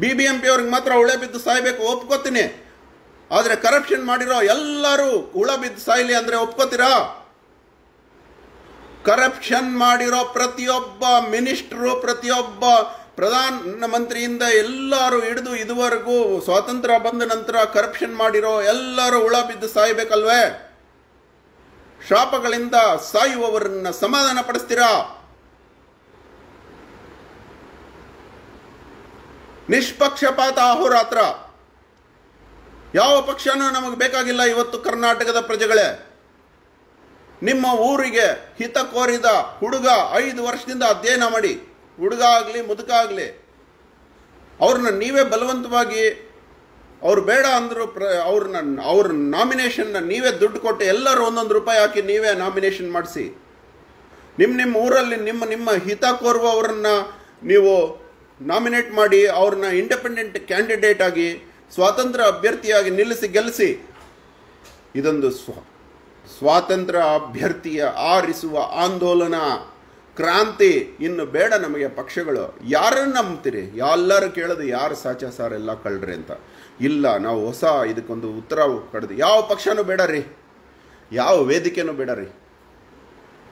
ಬಿ ಬಿ ಎಂ ಅವ್ರಿಗೆ ಮಾತ್ರ ಉಳೆ ಬಿದ್ದು ಸಾಯ್ಬೇಕು, ಒಪ್ಕೋತೀನಿ. ಆದರೆ ಕರಪ್ಷನ್ ಮಾಡಿರೋ ಎಲ್ಲರೂ ಹುಳ ಬಿದ್ದು ಸಾಯ್ಲಿ ಅಂದ್ರೆ ಒಪ್ಕೋತೀರಾ? ಕರಪ್ಷನ್ ಮಾಡಿರೋ ಪ್ರತಿಯೊಬ್ಬ ಮಿನಿಸ್ಟ್ರು ಪ್ರತಿಯೊಬ್ಬ ಪ್ರಧಾನಮಂತ್ರಿಯಿಂದ ಎಲ್ಲರೂ ಹಿಡಿದು ಇದುವರೆಗೂ ಸ್ವಾತಂತ್ರ್ಯ ಬಂದ ನಂತರ ಕರಪ್ಷನ್ ಮಾಡಿರೋ ಎಲ್ಲರೂ ಹುಳ ಬಿದ್ದು ಸಾಯಬೇಕಲ್ವೇ? ಶಾಪಗಳಿಂದ ಸಾಯುವವರನ್ನ ಸಮಾಧಾನ ಪಡಿಸ್ತೀರಾ ನಿಷ್ಪಕ್ಷಪಾತ ಅಹೋರಾತ್ರ. ಯಾವ ಪಕ್ಷನೂ ನಮಗೆ ಬೇಕಾಗಿಲ್ಲ ಇವತ್ತು ಕರ್ನಾಟಕದ ಪ್ರಜೆಗಳೇ. ನಿಮ್ಮ ಊರಿಗೆ ಹಿತ ಕೋರಿದ ಹುಡುಗ ಐದು ವರ್ಷದಿಂದ ಅಧ್ಯಯನ ಮಾಡಿ. ಹುಡುಗ ಆಗಲಿ ಮುದುಕ ಆಗಲಿ ಅವ್ರನ್ನ ನೀವೇ ಬಲವಂತವಾಗಿ, ಅವ್ರು ಬೇಡ ಅಂದರು ಪ್ರ, ಅವ್ರನ್ನ, ಅವ್ರ ನಾಮಿನೇಷನ್ನ ನೀವೇ ದುಡ್ಡು ಕೊಟ್ಟು ಎಲ್ಲರೂ ಒಂದೊಂದು ರೂಪಾಯಿ ಹಾಕಿ ನೀವೇ ನಾಮಿನೇಷನ್ ಮಾಡಿಸಿ. ನಿಮ್ಮ ನಿಮ್ಮ ಊರಲ್ಲಿ ನಿಮ್ಮ ನಿಮ್ಮ ಹಿತ ಕೋರುವವರನ್ನ ನೀವು ನಾಮಿನೇಟ್ ಮಾಡಿ, ಅವ್ರನ್ನ ಇಂಡಿಪೆಂಡೆಂಟ್ ಕ್ಯಾಂಡಿಡೇಟ್ ಆಗಿ, ಸ್ವಾತಂತ್ರ್ಯ ಅಭ್ಯರ್ಥಿಯಾಗಿ ನಿಲ್ಲಿಸಿ, ಗೆಲ್ಲಿಸಿ. ಇದೊಂದು ಸ್ವ, ಸ್ವಾತಂತ್ರ್ಯ ಅಭ್ಯರ್ಥಿಯ ಆರಿಸುವ ಆಂದೋಲನ. ಕ್ರಾಂತಿ ಇನ್ನು ಬೇಡ ನಮಗೆ ಪಕ್ಷಗಳು. ಯಾರನ್ನು ನಂಬ್ತೀರಿ? ಎಲ್ಲರೂ ಕೇಳೋದು ಯಾರು ಸಾಚ ಸಾರ್ ಎಲ್ಲ ಕಳ್ರಿ ಅಂತ. ಇಲ್ಲ, ನಾವು ಹೊಸ ಇದಕ್ಕೊಂದು ಉತ್ತರ ಕಡ್ದು. ಯಾವ ಪಕ್ಷನೂ ಬೇಡ ರೀ. ಯಾವ ವೇದಿಕೆನೂ ಬೇಡ ರೀ.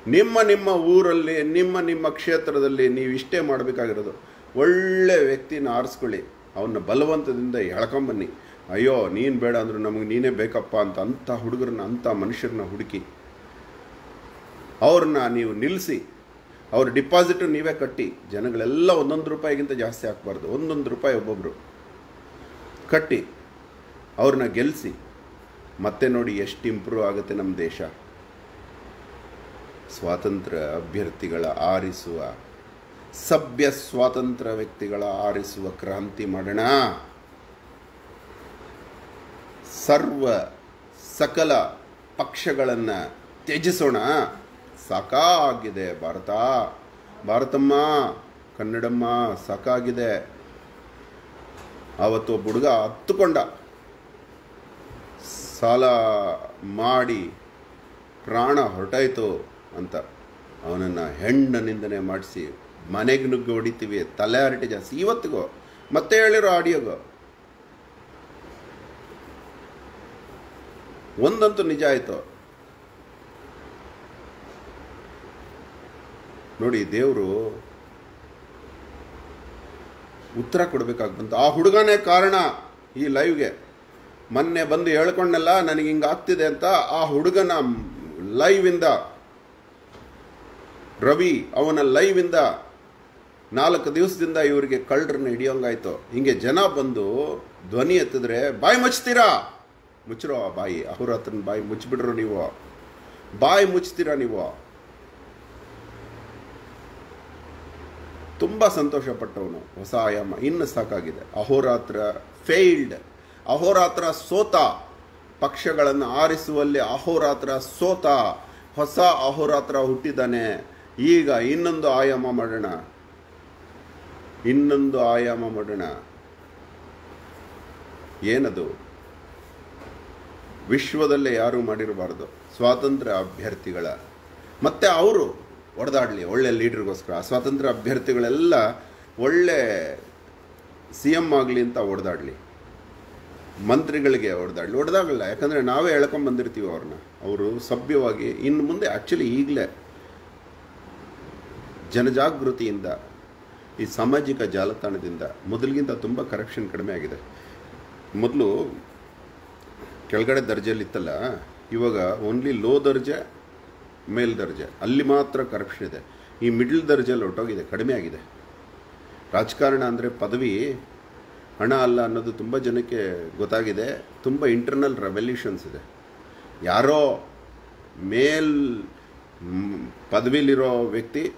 ನಿಮ್ಮ ನಿಮ್ಮ ಊರಲ್ಲಿ, ನಿಮ್ಮ ನಿಮ್ಮ ಕ್ಷೇತ್ರದಲ್ಲಿ ನೀವು ಇಷ್ಟೇ ಮಾಡಬೇಕಾಗಿರೋದು. ಒಳ್ಳೆ ವ್ಯಕ್ತಿನ ಆರಿಸ್ಕೊಳ್ಳಿ. ಅವನ್ನ ಬಲವಂತದಿಂದ ಎಳ್ಕೊಂಬನ್ನಿ ಅಯ್ಯೋ, ನೀನು ಬೇಡ ಅಂದ್ರು ನಮಗೆ ನೀನೇ ಬೇಕಪ್ಪ ಅಂತ ಅಂಥ ಹುಡುಗರನ್ನ, ಅಂಥ ಮನುಷ್ಯರನ್ನ ಹುಡುಕಿ. ಅವ್ರನ್ನ ನೀವು ನಿಲ್ಲಿಸಿ ಅವ್ರ ಡಿಪಾಸಿಟು ನೀವೇ ಕಟ್ಟಿ, ಜನಗಳೆಲ್ಲ ಒಂದೊಂದು ರೂಪಾಯಿಗಿಂತ ಜಾಸ್ತಿ ಹಾಕ್ಬಾರ್ದು. ಒಂದೊಂದು ರೂಪಾಯಿ ಒಬ್ಬೊಬ್ಬರು ಕಟ್ಟಿ, ಅವ್ರನ್ನ ಗೆಲ್ಲಿಸಿ ಮತ್ತೆ ನೋಡಿ ಎಷ್ಟು ಇಂಪ್ರೂವ್ ಆಗುತ್ತೆ ನಮ್ಮ ದೇಶ. ಸ್ವಾತಂತ್ರ್ಯ ಅಭ್ಯರ್ಥಿಗಳ ಆರಿಸುವ, ಸಭ್ಯ ಸ್ವಾತಂತ್ರ್ಯ ವ್ಯಕ್ತಿಗಳ ಆರಿಸುವ ಕ್ರಾಂತಿ ಮಾಡೋಣ. ಸರ್ವ ಸಕಲ ಪಕ್ಷಗಳನ್ನು ತ್ಯಜಿಸೋಣ. ಸಾಕಾಗಿದೆ, ಭಾರತ. ಭಾರತಮ್ಮ, ಕನ್ನಡಮ್ಮ, ಸಾಕಾಗಿದೆ. ಆವತ್ತು ಒಬ್ಬ ಹುಡುಗ ಹತ್ತುಕೊಂಡ. ಸಾಲ ಮಾಡಿ ಪ್ರಾಣ ಹೊರಟಾಯ್ತು ಅಂತ. ಅವನನ್ನು ಹೆಣ್ಣ ನಿಂದನೆ ಮಾಡಿಸಿ ಮನೆಗೆ ನುಗ್ಗಿ ಹೊಡಿತೀವಿ, ತಲೆ ಹರಟೆ ಜಾಸ್ತಿ. ಇವತ್ತಿಗೋ, ಮತ್ತೆ ಹೇಳಿರೋ ಆಡಿಯೋಗೋ. ಒಂದಂತೂ ನಿಜ ಆಯಿತು. ನೋಡಿ, ದೇವರು ಉತ್ತರ ಕೊಡಬೇಕಾಗಿ ಬಂತು. ಆ ಹುಡುಗನೇ ಕಾರಣ ಈ ಲೈವ್ಗೆ ಮೊನ್ನೆ ಬಂದು ಹೇಳ್ಕೊಂಡಲ್ಲ, ನನಗೆ ಹಿಂಗೆ ಆಗ್ತಿದೆ ಅಂತ. ಆ ಹುಡುಗನ ಲೈವಿಂದ ರವಿ ಅವನ ಲೈವಿಂದ ನಾಲ್ಕು ದಿವಸದಿಂದ ಇವರಿಗೆ ಕಳ್ಳರನ್ನ ಹಿಡಿಯೋಂಗಾಯ್ತು. ಹಿಂಗೆ ಜನ ಬಂದು ಧ್ವನಿ ಎತ್ತಿದ್ರೆ, ಬಾಯಿ ಮುಚ್ತೀರಾ? ಮುಚ್ಚಿರೋ ಆ ಬಾಯಿ, ಅವ್ರ ಹತ್ರನ ಬಾಯಿ ಮುಚ್ಚಿಬಿಡ್ರು ನೀವು. ಬಾಯಿ ಮುಚ್ತೀರಾ ನೀವು? ತುಂಬ ಸಂತೋಷಪಟ್ಟವನು. ಹೊಸ ಆಯಾಮ ಇನ್ನು ಸಾಕಾಗಿದೆ. ಅಹೋರಾತ್ರ ಫೇಲ್ಡ್ ಅಹೋರಾತ್ರ ಸೋತ. ಪಕ್ಷಗಳನ್ನು ಆರಿಸುವಲ್ಲಿ ಅಹೋರಾತ್ರ ಸೋತ. ಹೊಸ ಅಹೋರಾತ್ರ ಹುಟ್ಟಿದ್ದಾನೆ. ಈಗ ಇನ್ನೊಂದು ಆಯಾಮ ಮಾಡೋಣ. ಇನ್ನೊಂದು ಆಯಾಮ ಮಾಡೋಣ. ಏನದು? ವಿಶ್ವದಲ್ಲೇ ಯಾರೂ ಮಾಡಿರಬಾರ್ದು. ಸ್ವಾತಂತ್ರ್ಯ ಅಭ್ಯರ್ಥಿಗಳ. ಮತ್ತೆ ಅವರು ಹೊಡೆದಾಡಲಿ ಒಳ್ಳೆ ಲೀಡ್ರಿಗೋಸ್ಕರ. ಸ್ವಾತಂತ್ರ್ಯ ಅಭ್ಯರ್ಥಿಗಳೆಲ್ಲ ಒಳ್ಳೆ ಸಿ ಎಂ ಆಗಲಿ ಅಂತ ಹೊಡೆದಾಡಲಿ ಮಂತ್ರಿಗಳಿಗೆ ಹೊಡೆದಾಡಲಿ ಹೊಡೆದಾಗಲ್ಲ ಯಾಕಂದರೆ ನಾವೇ ಎಳ್ಕೊಂಬಂದಿರ್ತೀವಿ ಅವ್ರನ್ನ. ಅವರು ಸಭ್ಯವಾಗಿ ಇನ್ನು ಮುಂದೆ ಆ್ಯಕ್ಚುಲಿ ಈಗಲೇ ಜನಜಾಗೃತಿಯಿಂದ, ಈ ಸಾಮಾಜಿಕ ಜಾಲತಾಣದಿಂದ ಮೊದಲಿಗಿಂತ ತುಂಬ ಕರೆಕ್ಷನ್ ಕಡಿಮೆ ಆಗಿದೆ. ಮೊದಲು ಕೆಳಗಡೆ ದರ್ಜೆಯಲ್ಲಿತ್ತಲ್ಲ, ಇವಾಗ ಓನ್ಲಿ ಲೋ ದರ್ಜೆ ಮೇಲ್ ದರ್ಜೆ. ಅಲ್ಲಿ ಮಾತ್ರ ಕರಪ್ಷನ್ ಇದೆ. ಈ ಮಿಡ್ಲ್ ದರ್ಜೆಯಲ್ಲಿ ಹೊರಟೋಗಿದೆ ಕಡಿಮೆ ಆಗಿದೆ. ರಾಜಕಾರಣ ಅಂದರೆ ಪದವಿ, ಹಣ ಅಲ್ಲ ಅನ್ನೋದು ತುಂಬ ಜನಕ್ಕೆ ಗೊತ್ತಾಗಿದೆ. ತುಂಬ ಇಂಟರ್ನಲ್ ರೆವಲ್ಯೂಷನ್ಸ್ ಇದೆ. ಯಾರೋ ಮೇಲ್ ಪದವಿಲಿರೋ ವ್ಯಕ್ತಿ,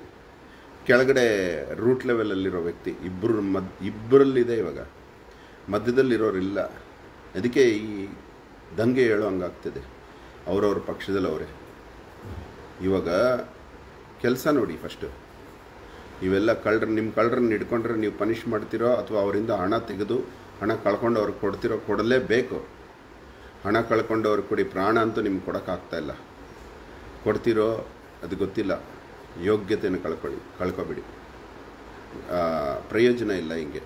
ಕೆಳಗಡೆ ರೂಟ್ ಲೆವೆಲಲ್ಲಿರೋ ವ್ಯಕ್ತಿ ಇಬ್ಬರು ಮದ್ ಇಬ್ಬರಲ್ಲಿದೆ ಇವಾಗ. ಮಧ್ಯದಲ್ಲಿರೋರಿಲ್ಲ. ಅದಕ್ಕೆ ಈ ದಂಗೆ ಹೇಳೋ ಹಂಗಾಗ್ತಿದೆ. ಅವರವ್ರ ಪಕ್ಷದಲ್ಲಿ ಅವರೇ ಇವಾಗ ಕೆಲಸ ನೋಡಿ ಫಸ್ಟು ಇವೆಲ್ಲ ಕಳ್ಳರು ನಿಮ್ಮ ಕಳ್ಳರನ್ನ ಹಿಡ್ಕೊಂಡ್ರೆ ನೀವು ಪನಿಷ್ ಮಾಡ್ತಿರೋ ಅಥವಾ ಅವರಿಂದ ಹಣ ತೆಗೆದು ಹಣ ಕಳ್ಕೊಂಡು ಅವ್ರಿಗೆ ಕೊಡ್ತಿರೋ ಕೊಡಲೇಬೇಕು. ಹಣ ಕಳ್ಕೊಂಡು ಅವ್ರಿಗೆ ಕೊಡಿ, ಪ್ರಾಣ ಅಂತೂ ನಿಮ್ಗೆ ಕೊಡೋಕ್ಕಾಗ್ತಾ ಇಲ್ಲ. ಕೊಡ್ತಿರೋ ಅದು ಗೊತ್ತಿಲ್ಲ. ಯೋಗ್ಯತೆಯನ್ನು ಕಳ್ಕೊಳ್ಳಿ, ಕಳ್ಕೊಬಿಡಿ. ಪ್ರಯೋಜನ ಇಲ್ಲ ಹಿಂಗೆ.